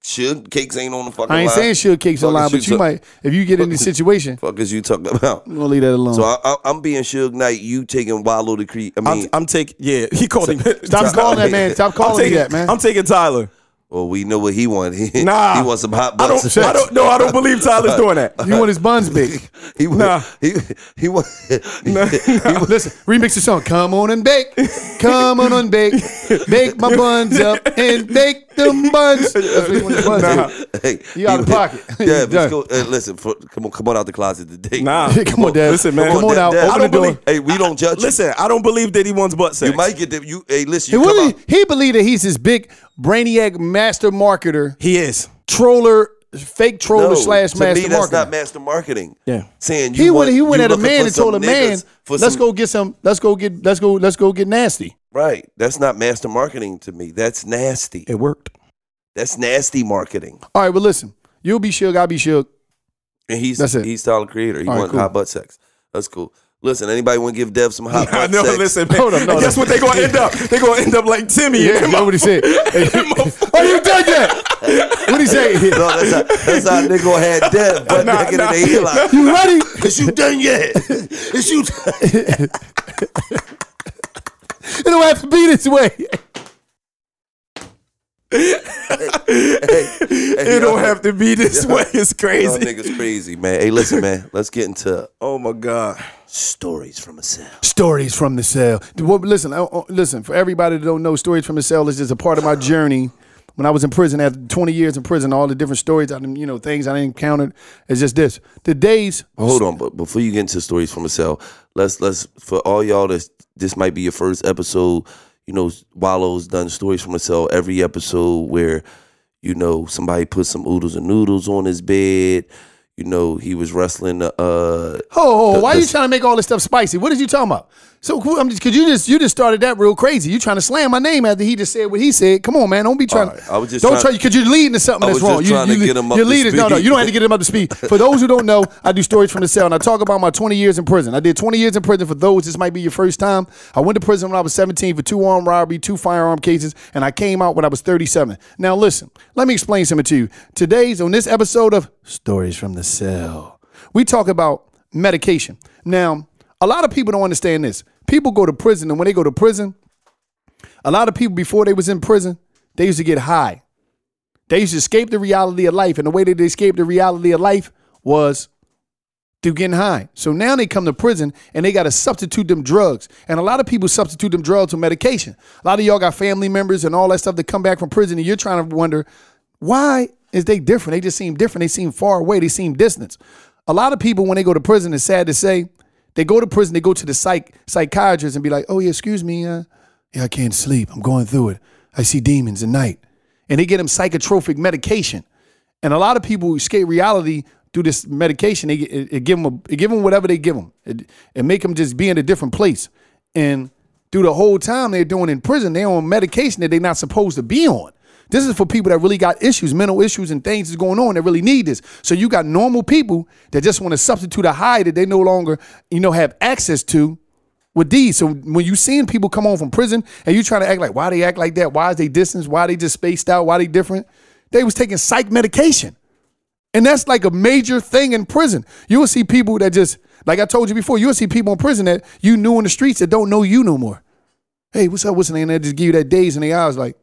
Should cakes ain't on the fucking I ain't line. saying Suge Cakes Fuck online, but you talk- might if you get in this situation. Fuck is you talking about? I'm gonna leave that alone. So I, I, I'm being Suge Knight. You taking Wallo the Creek. I mean, I'm, I'm taking. Yeah, [LAUGHS] he called him. Stop calling that [LAUGHS] man. Stop I'm calling me that, man. I'm taking Tyler. Well, we know what he want. [LAUGHS] He, Nah. he wants some hot I butts. don't. I don't. No, I don't believe Tyler's [LAUGHS] doing that. you want his buns big? [LAUGHS] He want. Nah. He he want. Listen, remix the song. Come on and bake. Come on and bake. Bake my buns up and bake them buns. That's what he buns Nah. Hey, You out of pocket. Yeah, let's go. Uh, listen, for, come on, come on out the closet today. Nah. Come on, Dad. Listen, man. Come on Dad, out. Dad. Open I the door. believe- Hey, we don't judge. you. Listen, I don't believe that he wants butt sex. you might get the, you. Hey, listen, He, you come really, out. he believed that he's this big brainiac master marketer, he is. troller, fake troller No, slash to master me, that's marketer. not master marketing. Yeah. saying you he want, went. He went at a man and told a man, "Let's some- go get some. Let's go get. Let's go. Let's go get nasty." Right, that's not master marketing to me. That's nasty. It worked. That's nasty marketing. All right, well, listen. You'll be shook. I'll be shook. And he's That's it. he's Tyler Creator. He All right, wants cool. hot butt sex. That's cool. Listen, anybody want to give Dev some hot [LAUGHS] I know. sex? Listen, man. Hold up, no, and guess no. what they gonna end up? They gonna end up like Timmy. Yeah, and them that's what he said. oh, [LAUGHS] [LAUGHS] you done that? What he say? No, that's how, that's how nigga had Dev butt Nah, naked nah. in the like, You ready? Is you done yet? Is you done? It don't have to be this way. It don't have to be [LAUGHS] this way. It's Y'all crazy. niggas crazy, man. Hey, listen, man. Let's get into Oh my god. stories from a cell. Stories from the cell. Well, listen, uh, uh, listen. For everybody that don't know, stories from the cell is just a part of my journey. When I was in prison, after 20 years in prison, all the different stories, I, done- you know, things I encountered. It's just this. The days. Hold on, but before you get into stories from a cell, let's let's for all y'all that this might be your first episode. You know, Wallo's done stories from a cell every episode where, you know, somebody put some oodles and noodles on his bed. You know, he was wrestling. Uh, Oh, The- why are you trying to make all this stuff spicy? What What is you talking about? So, who- I'm just because you just you just started that real crazy. You trying to slam my name after he just said what he said? Come on, man, don't be trying. Right, I was just don't try because you're leading to something that's wrong. You, trying to you, get him up you're to leading. No, no, you don't have to get him up to speed. [LAUGHS] For those who don't know, I do stories from the cell, and I talk about my 20 years in prison. I did 20 years in prison. For those, this might be your first time. I went to prison when I was 17 for two armed robbery, two firearm cases, and I came out when I was 37. Now, listen, let me explain something to you. Today's on this episode of Stories from the Cell, we talk about medication. Now, a lot of people don't understand this. People go to prison, and when they go to prison, a lot of people before they was in prison, they used to get high. They used to escape the reality of life, and the way that they escaped the reality of life was through getting high. So now they come to prison and they got to substitute them drugs. And a lot of people substitute them drugs with medication. A lot of y'all got family members and all that stuff that come back from prison, and you're trying to wonder why is they different? They just seem different. They seem far away. They seem distant. A lot of people when they go to prison, it's sad to say, they go to prison, they go to the psych psychiatrist and be like, "Oh yeah, excuse me, uh, yeah, I can't sleep. I'm going through it. I see demons at night," and they get them psychotropic medication. And a lot of people escape reality through this medication. They it, it give them a, give them whatever they give them, it, it make them just be in a different place. And through the whole time they're doing in prison, they're on medication that they're not supposed to be on. This is for people that really got issues, mental issues, and things that's going on that really need this. So you got normal people that just want to substitute a high that they no longer, you know, have access to with these. So when you seeing people come home from prison and you trying to act like why they act like that, why is they distance, why they just spaced out, why they different, they was taking psych medication. And that's like a major thing in prison. You will see people that just, like I told you before, you will see people in prison that you knew in the streets that don't know you no more. Hey, what's up? What's the name? They just give you that daze in the eyes, like.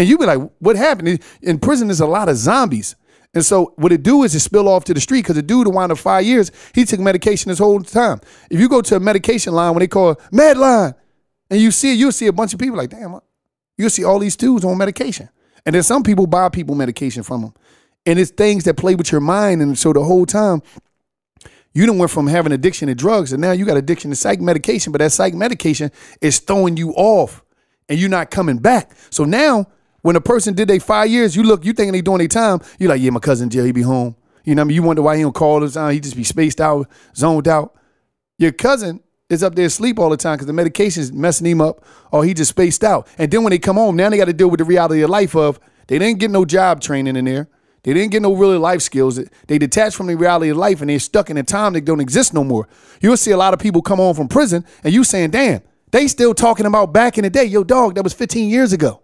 And you be like, what happened? In prison, there's a lot of zombies. And so what it do is it spill off to the street because the dude who wound up five years, he took medication this whole time. If you go to a medication line when they call med line, and you see it, you'll see a bunch of people like, damn, you'll see all these dudes on medication. And then some people buy people medication from them. And it's things that play with your mind. And so the whole time, you done went from having addiction to drugs and now you got addiction to psych medication, but that psych medication is throwing you off and you're not coming back. So now when a person did their five years, you look, you thinking they doing their time, you like, yeah, my cousin Jill, he be home. You know what I mean? You wonder why he don't call us time. He just be spaced out, zoned out. Your cousin is up there asleep all the time because the medication's messing him up or he just spaced out. And then when they come home, now they got to deal with the reality of life of they didn't get no job training in there. They didn't get no really life skills. They detached from the reality of life and they're stuck in a time that don't exist no more. You'll see a lot of people come home from prison and you saying, damn, they still talking about back in the day. Yo, dog, that was 15 years ago.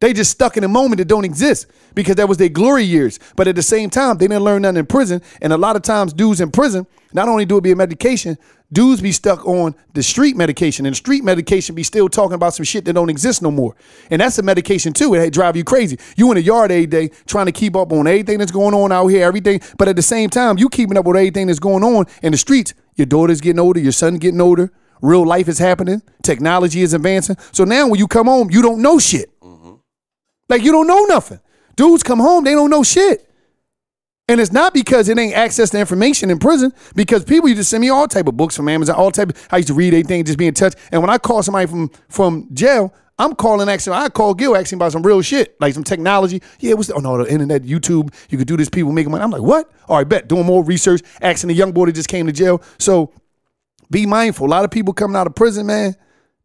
They just stuck in a moment that don't exist because that was their glory years. But at the same time, they didn't learn nothing in prison. And a lot of times, dudes in prison, not only do it be a medication, dudes be stuck on the street medication. And street medication be still talking about some shit that don't exist no more. And that's a medication too. It drive you crazy. You in the yard every day trying to keep up on everything that's going on out here, everything. But at the same time, you keeping up with everything that's going on in the streets. Your daughter's getting older, your son getting older. Real life is happening. Technology is advancing. So now when you come home, you don't know shit. Like you don't know nothing. Dudes come home, they don't know shit. And it's not because it ain't access to information in prison, because people used to send me all type of books from Amazon, all type of, I used to read anything, just be in touch. And when I call somebody from from jail, I'm calling actually, I call Gil asking about some real shit, like some technology. Yeah, what's the, oh no, the internet, YouTube, you could do this, people making money. I'm like, what? All right, bet. Doing more research, asking the young boy that just came to jail. So be mindful. A lot of people coming out of prison, man,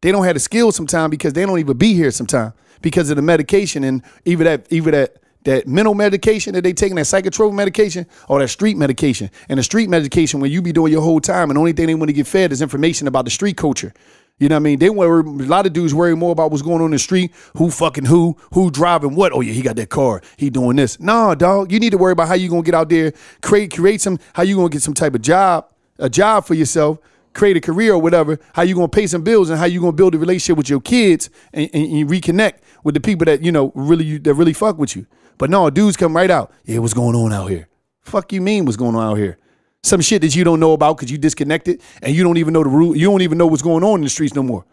they don't have the skills sometimes because they don't even be here sometimes because of the medication and either that either that that mental medication that they taking, that psychotropic medication, or that street medication. And the street medication, when you be doing your whole time, and the only thing they want to get fed is information about the street culture. You know what I mean? They worry a lot of dudes worry more about what's going on in the street, who fucking who, who driving what. Oh yeah, he got that car, he doing this. Nah, dog. You need to worry about how you gonna get out there, create create some, how you gonna get some type of job, a job for yourself create a career or whatever, how you gonna pay some bills and how you gonna build a relationship with your kids and, and, and reconnect with the people that you know really that really fuck with you. But no, dudes come right out. Yeah, what's going on out here? Fuck you mean what's going on out here? Some shit that you don't know about because you disconnected and you don't even know the rule. You don't even know what's going on in the streets no more.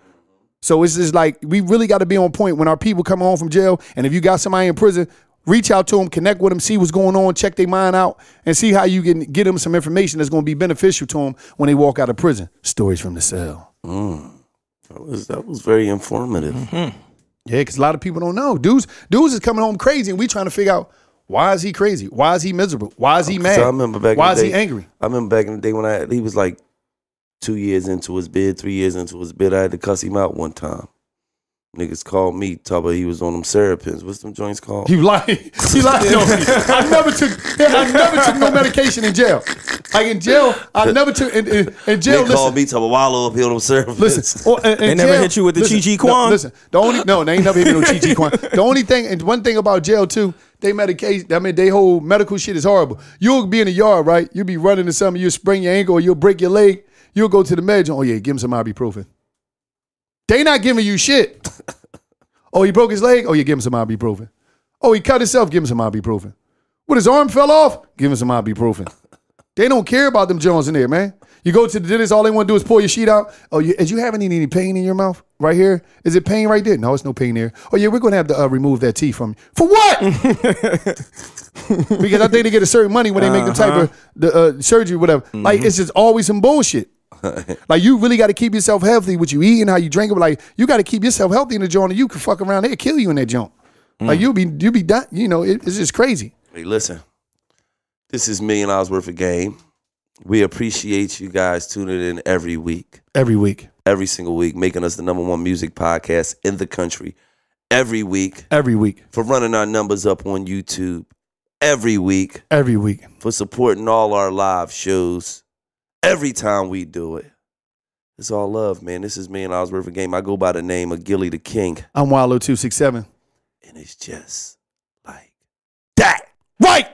So it's just like we really got to be on point when our people come home from jail. And if you got somebody in prison, reach out to them, connect with them, see what's going on, check their mind out, and see how you can get them some information that's going to be beneficial to them when they walk out of prison. Stories from the cell. Mm. That was that was very informative. Mm-hmm. Yeah, because a lot of people don't know. Dudes, dudes is coming home crazy, and we trying to figure out why is he crazy? Why is he miserable? Why is he oh, mad? I remember back. why in is the he angry? I remember back in the day when I he was like two years into his bid, three years into his bid. I had to cuss him out one time. Niggas called me, talk about he was on them Serapins. What's them joints called? He lied. [LAUGHS] He lied on me. I never took. I never took no medication in jail. Like in jail, I never took in, in, in jail. they called me, talk about Wallo up here on them Serapins. listen. oh, in- in They never jail- hit you with the listen, Chi Chi no, listen, the only no, they ain't never hit me no Chi Chi Kwan. The only thing and one thing about jail too, they medication. I mean, they whole medical shit is horrible. You'll be in the yard, right? You'll be running to something. You'll sprain your ankle or you'll break your leg. You'll go to the med. Oh yeah, give him some ibuprofen. They not giving you shit. [LAUGHS] Oh, he broke his leg? Oh, yeah, give him some ibuprofen. Oh, he cut himself? Give him some ibuprofen. What, his arm fell off? Give him some ibuprofen. They don't care about them Jones in there, man. You go to the dentist, all they want to do is pull your sheet out. Oh, you, is you having any, any pain in your mouth right here? Is it pain right there? No, it's no pain there. Oh, yeah, we're going to have to uh, remove that teeth from you. For what? [LAUGHS] because I think they get a certain money when they make the type of the uh, surgery, whatever. Like, it's just always some bullshit. [LAUGHS] Like you really got to keep yourself healthy. What you eat and how you drink. Like you got to keep yourself healthy in the joint, or you can fuck around. They'll kill you in that joint. Mm. Like you'll be you'll be done. You know it, it's just crazy. Hey, listen. This is million dollars worth of game. We appreciate you guys tuning in every week, Every week, every single week, making us the number one music podcast in the country. Every week every week, for running our numbers up on YouTube. Every week every week. for supporting all our live shows. Every time we do it, it's all love, man. This is million dollars worth of game. I go by the name of Gillie the King, I'm Wallo two six seven. and it's just like that. Right.